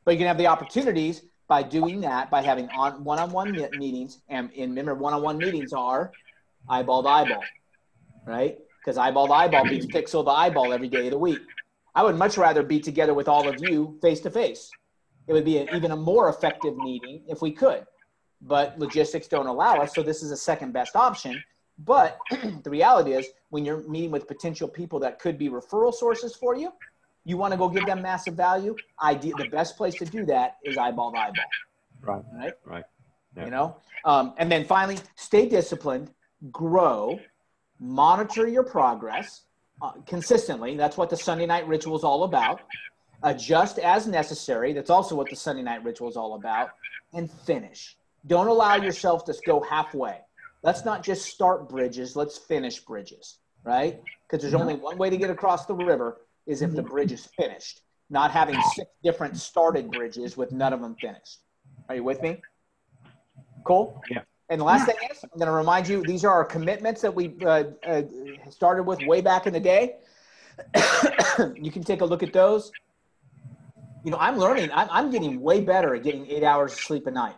But you can have the opportunities by doing that, by having on one-on-one meetings. And, and remember, one-on-one meetings are eyeball to eyeball, right? Because eyeball to eyeball beats pixel to eyeball every day of the week. I would much rather be together with all of you face to face. It would be even a more effective meeting if we could, but logistics don't allow us. So this is a second best option. But the reality is, when you're meeting with potential people that could be referral sources for you, you want to go give them massive value. Idea the best place to do that is eyeball to eyeball. Right. Right. Right. Yeah. You know, um, and then finally, stay disciplined, grow, monitor your progress uh, consistently. That's what the Sunday night ritual is all about. Adjust as necessary. That's also what the Sunday night ritual is all about. And finish. Don't allow yourself to go halfway. Let's not just start bridges, let's finish bridges, right? Because there's only one way to get across the river is if the bridge is finished, not having six different started bridges with none of them finished. Are you with me? Cool? Yeah. And the last thing is, I'm going to remind you, these are our commitments that we uh, uh, started with way back in the day. you can take a look at those. You know, I'm learning. I'm, I'm getting way better at getting eight hours of sleep a night.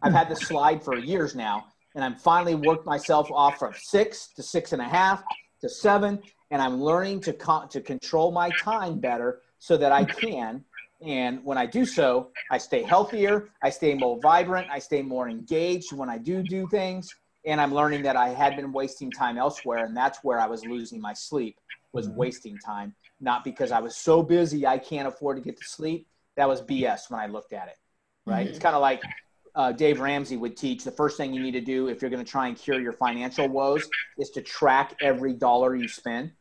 I've had this slide for years now, and I'm finally worked myself off from six to six and a half to seven, and I'm learning to con- to control my time better so that I can and when I do so, I stay healthier, I stay more vibrant, I stay more engaged when I do do things. And I'm learning that I had been wasting time elsewhere. And that's where I was losing my sleep, was wasting time. Not because I was so busy I can't afford to get to sleep. That was BS when I looked at it, right? Mm-hmm. It's kind of like uh, Dave Ramsey would teach the first thing you need to do if you're going to try and cure your financial woes is to track every dollar you spend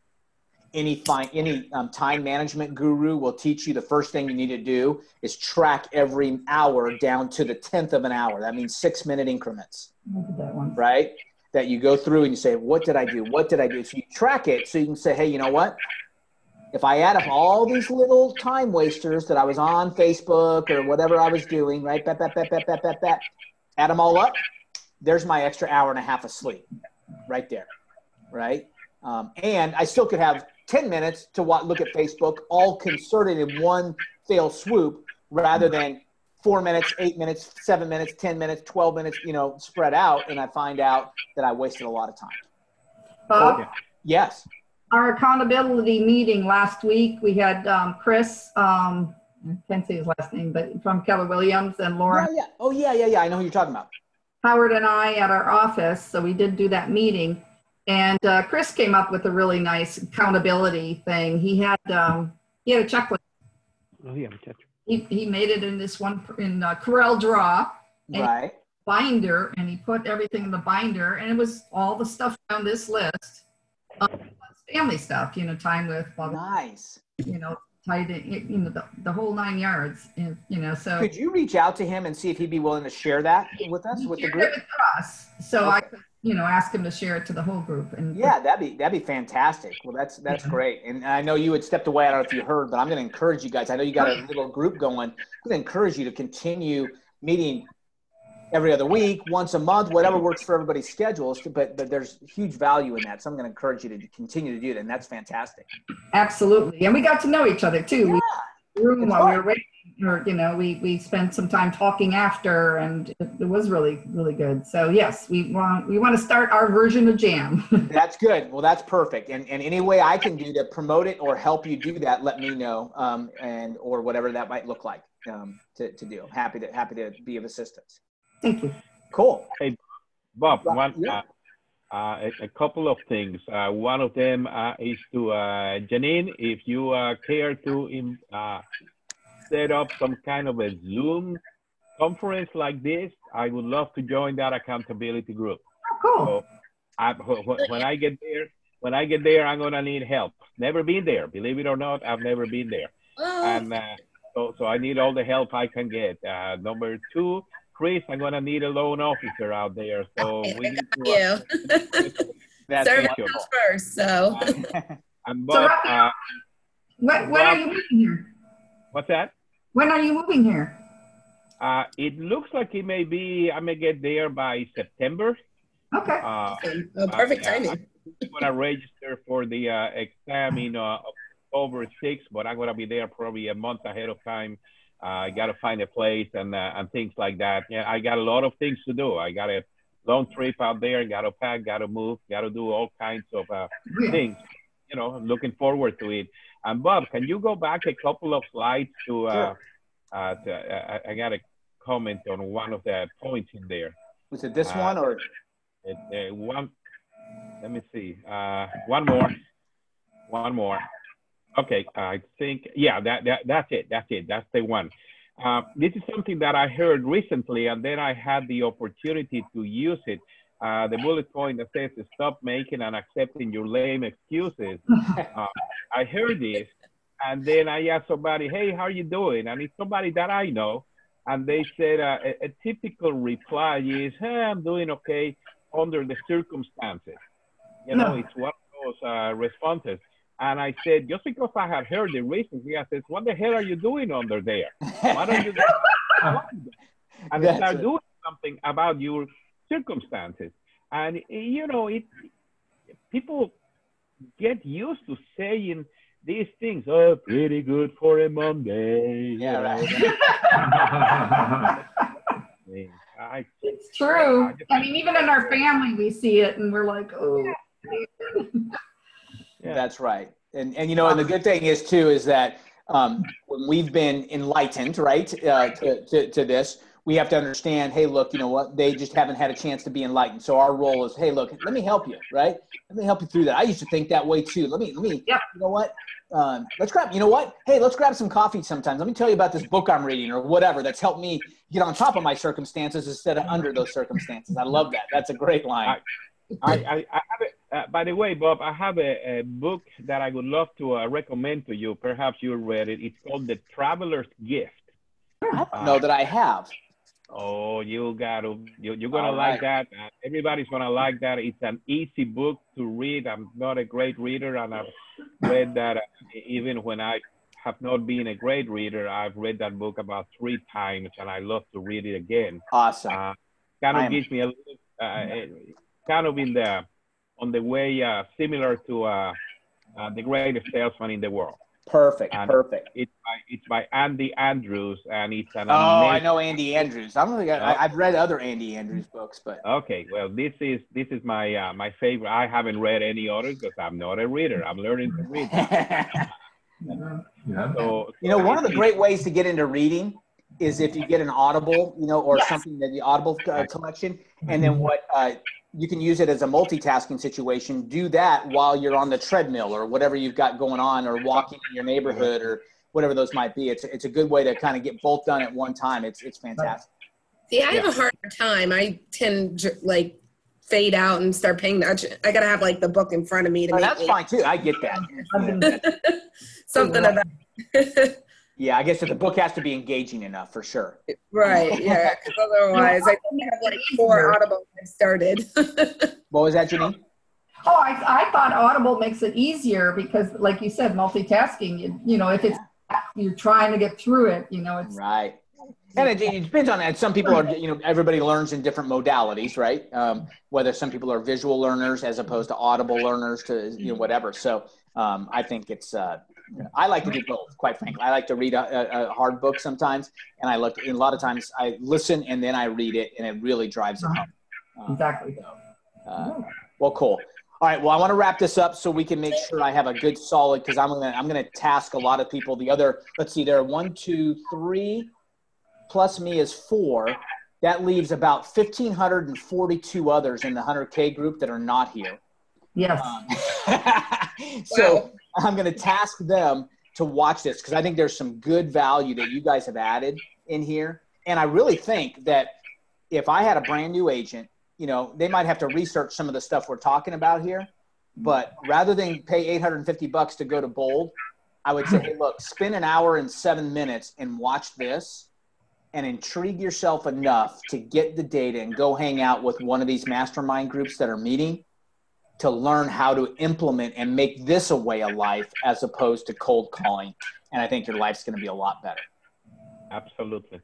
any fine any um, time management guru will teach you the first thing you need to do is track every hour down to the tenth of an hour. That means six minute increments, that right? That you go through and you say, "What did I do? What did I do?" So you track it so you can say, "Hey, you know what? If I add up all these little time wasters that I was on Facebook or whatever I was doing, right? Bet, bet, bet, bet, bet, bet, bet, add them all up. There's my extra hour and a half of sleep, right there, right? Um, and I still could have 10 minutes to what, look at Facebook, all concerted in one fail swoop rather than four minutes, eight minutes, seven minutes, 10 minutes, 12 minutes, you know, spread out. And I find out that I wasted a lot of time. Bob? Yes. Our accountability meeting last week, we had um, Chris, um, I can't say his last name, but from Keller Williams and Laura. Yeah, yeah. Oh, yeah, yeah, yeah. I know who you're talking about. Howard and I at our office. So we did do that meeting. And uh, Chris came up with a really nice accountability thing. He had um, he had a checklist. Oh yeah, he, he made it in this one in uh, Corel Draw. Right. Binder, and he put everything in the binder, and it was all the stuff on this list. Um, family stuff, you know, time with. Blah, nice. You know, tied in, you know, the, the whole nine yards. And, you know, so. Could you reach out to him and see if he'd be willing to share that with us, with the group? With us, so okay. I could you know, ask him to share it to the whole group. And yeah, that'd be that'd be fantastic. Well, that's that's yeah. great. And I know you had stepped away. I don't know if you heard, but I'm going to encourage you guys. I know you got a little group going. I'm going to encourage you to continue meeting every other week, once a month, whatever works for everybody's schedules. But but there's huge value in that, so I'm going to encourage you to continue to do that, and that's fantastic. Absolutely, and we got to know each other too. Yeah. We, room while we were waiting or you know we we spent some time talking after and it, it, was really really good. So yes we want we want to start our version of jam. That's good. Well that's perfect. And, and any way i can do to promote it or help you do that let me know um, and or whatever that might look like um, to, to do. I'm happy to happy to be of assistance. Thank you. Cool. Hey bob one yeah. uh, uh, a, a, couple of things. Uh, one of them uh, is to uh, Janine, if you uh, care to in, set up some kind of a Zoom conference like this, I would love to join that accountability group. cool. So I, when I get there, when I get there, I'm gonna need help. Never been there, believe it or not, I've never been there, oh. and uh, so so I need all the help I can get. Uh, number two, Chris, I'm gonna need a loan officer out there, so we need to. You. That's Service first, so. And So Bob, Rocky- uh, When, when are you moving here? what's that? When are you moving here? Uh, it looks like it may be. I may get there by September. Okay. Uh, Oh, perfect Uh, yeah. timing. I'm gonna register for the uh, exam in uh, October 6th, but I'm gonna be there probably a month ahead of time. Uh, I gotta find a place and uh, and things like that. Yeah, I got a lot of things to do. I got a long trip out there. Gotta pack. Gotta move. Gotta do all kinds of uh, things. You know, looking forward to it. And Bob, can you go back a couple of slides to? Uh, uh, to uh, I, I got a comment on one of the points in there. Was it this Uh, one or? It, uh, one, let me see. Uh, one more. One more. Okay, I think yeah, that, that that's it. That's it. That's the one. Uh, this is something that I heard recently, and then I had the opportunity to use it. Uh, the bullet point that says "Stop making and accepting your lame excuses." Uh, I heard this, and then I asked somebody, "Hey, how are you doing?" And it's somebody that I know, and they said uh, a, a typical reply is, "Hey, I'm doing okay under the circumstances." You know, No. it's one of those uh, responses. And I said, just because I had heard it recently, I said, "What the hell are you doing under there? Why don't you?" and That's start it. doing something about your circumstances. And you know, it people get used to saying these things. Oh, pretty good for a Monday. Yeah, right. I, It's true. I mean, even in our family, we see it and we're like, oh. yeah. That's right. And and you know, and the good thing is too is that um, when we've been enlightened, right, uh, to, to to this, we have to understand. Hey, look, you know what? They just haven't had a chance to be enlightened. So our role is, hey, look, let me help you, right? Let me help you through that. I used to think that way too. Let me let me. yeah. You know what? Um, let's grab. You know what? Hey, let's grab some coffee sometimes. Let me tell you about this book I'm reading or whatever that's helped me get on top of my circumstances instead of under those circumstances. I love that. That's a great line. I, I, I have a, uh, by the way, Bob, I have a, a book that I would love to uh, recommend to you. Perhaps you read it. It's called The Traveler's Gift. I don't know that I have. Oh, you gotta, you, you're gonna All like right. that. Uh, everybody's gonna like that. It's an easy book to read. I'm not a great reader, and I've read that uh, even when I have not been a great reader. I've read that book about three times, and I love to read it again. Awesome. Uh, kind of am- gives me a little, uh, kind of in the on the way uh, similar to uh, uh, the greatest salesman in the world. Perfect. and- Perfect. It's by it's by Andy Andrews, and it's an Oh, I know Andy Andrews. I don't think I, I, I've read other Andy Andrews books, but Okay, well, this is this is my uh, my favorite. I haven't read any others because I'm not a reader. I'm learning to read. Yeah. So, you know, one of the it- great ways to get into reading is if you get an Audible, you know, or Yes. something that the Audible uh, collection, and then what uh, you can use it as a multitasking situation. Do that while you're on the treadmill or whatever you've got going on, or walking in your neighborhood or whatever those might be. It's it's a good way to kind of get both done at one time. It's it's fantastic. See, I have a harder time. I tend to like fade out and start paying attention. I gotta have like the book in front of me to Oh, make that's me- fine too. I get that. I've been- something about Yeah, I guess that the book has to be engaging enough for sure. right. Yeah, because otherwise I think I have like four audible I started. What was that, Janine? Oh, I, I thought Audible makes it easier because, like you said, multitasking. You, you know, if it's you're trying to get through it, you know, it's Right. And it, it depends on that. Some people are, you know, everybody learns in different modalities, right? Um, whether some people are visual learners as opposed to audible learners to, you know, whatever. So um, I think it's, uh, I like to do both, quite frankly. I like to read a, a, a hard book sometimes, and I look, and a lot of times I listen and then I read it, and it really drives it home. Um, exactly. uh, well, cool. All right. Well, I want to wrap this up so we can make sure I have a good solid because I'm gonna I'm gonna task a lot of people. The other, let's see, there are one, two, three, plus me is four. That leaves about 1,542 others in the 100K group that are not here. Yes. Um, so I'm going to task them to watch this because I think there's some good value that you guys have added in here. And I really think that if I had a brand new agent, you know, they might have to research some of the stuff we're talking about here. But rather than pay 850 bucks to go to Bold, I would say, hey, look, spend an hour and seven minutes and watch this and intrigue yourself enough to get the data and go hang out with one of these mastermind groups that are meeting to learn how to implement and make this a way of life as opposed to cold calling. And I think your life's going to be a lot better. Absolutely.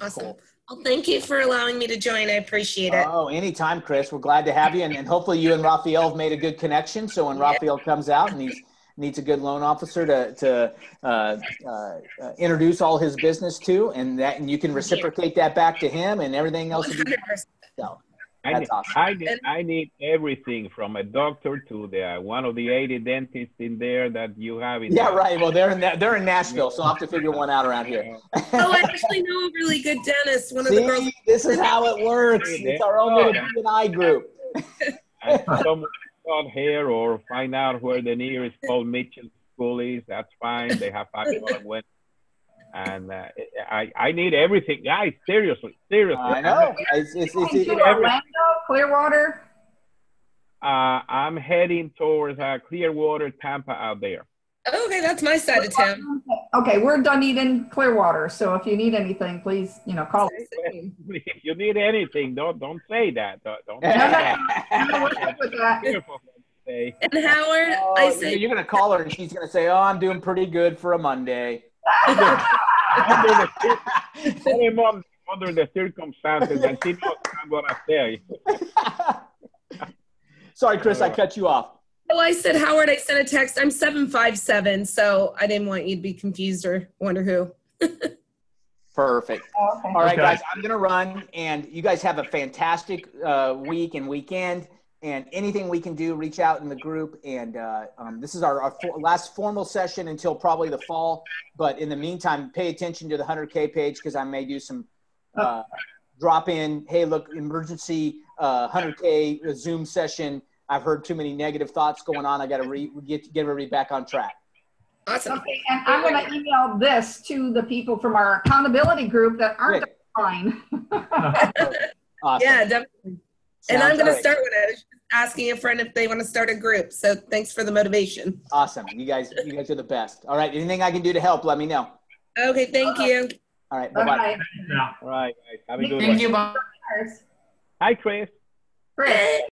Awesome. Cool. Well, thank you for allowing me to join. I appreciate it. Oh, anytime, Chris. We're glad to have you. And, and hopefully you and Raphael have made a good connection. So when Yeah. Raphael comes out and he's needs a good loan officer to, to uh, uh, uh, introduce all his business to, and that and you can reciprocate that back to him, and everything else. Will be so, I need, awesome. I need, I need everything from a doctor to the one of the 80 dentists in there that you have. In yeah, there. right. Well, they're in that, they're in Nashville, so I'll have to figure one out around here. Oh, I actually know a really good dentist. One of the girls. This is how it works. It's our own little B and I group. And someone got hair or find out where the nearest Paul Mitchell school is. That's fine. They have five dollars win. And uh, I, I need everything, guys. Seriously, seriously. I know. It's, it's, it's, To it's, Orlando, Clearwater. Uh, I'm heading towards uh, Clearwater, Tampa, out there. Okay, that's my side of town. Okay, we're Dunedin, Clearwater. So if you need anything, please, you know, call. us. If you need anything, don't don't say that. Don't, don't say No, no, that. no, we're with that. Careful what you say. And Howard, I Oh, say, you're gonna call her and she's gonna say, "Oh, I'm doing pretty good for a Monday." Under the, cir- under the circumstances, and she knows what I say. Sorry, Chris, I cut you off. oh, I said, Howard, I sent a text. I'm 757, so I didn't want you to be confused or wonder who. Perfect. Okay. All right, Okay. guys, I'm gonna run, and you guys have a fantastic uh, week and weekend. And anything we can do, reach out in the group. And uh, um, this is our, our for- last formal session until probably the fall. But in the meantime, pay attention to the 100K page because I may do some uh, drop in. Hey, look, emergency uh, 100K Zoom session. I've heard too many negative thoughts going on. I got to re- get get everybody back on track. Awesome. Okay, and I'm going to email this to the people from our accountability group that aren't Good. fine. Awesome. Yeah, definitely. And I'm going to start with it. I was just asking a friend if they want to start a group. So thanks for the motivation. Awesome. You guys, you guys are the best. All right. Anything I can do to help, let me know. Okay, thank you. All right. Bye bye. Bye-bye. All right. Have a good Thank one. you, Hi, Chris. Chris.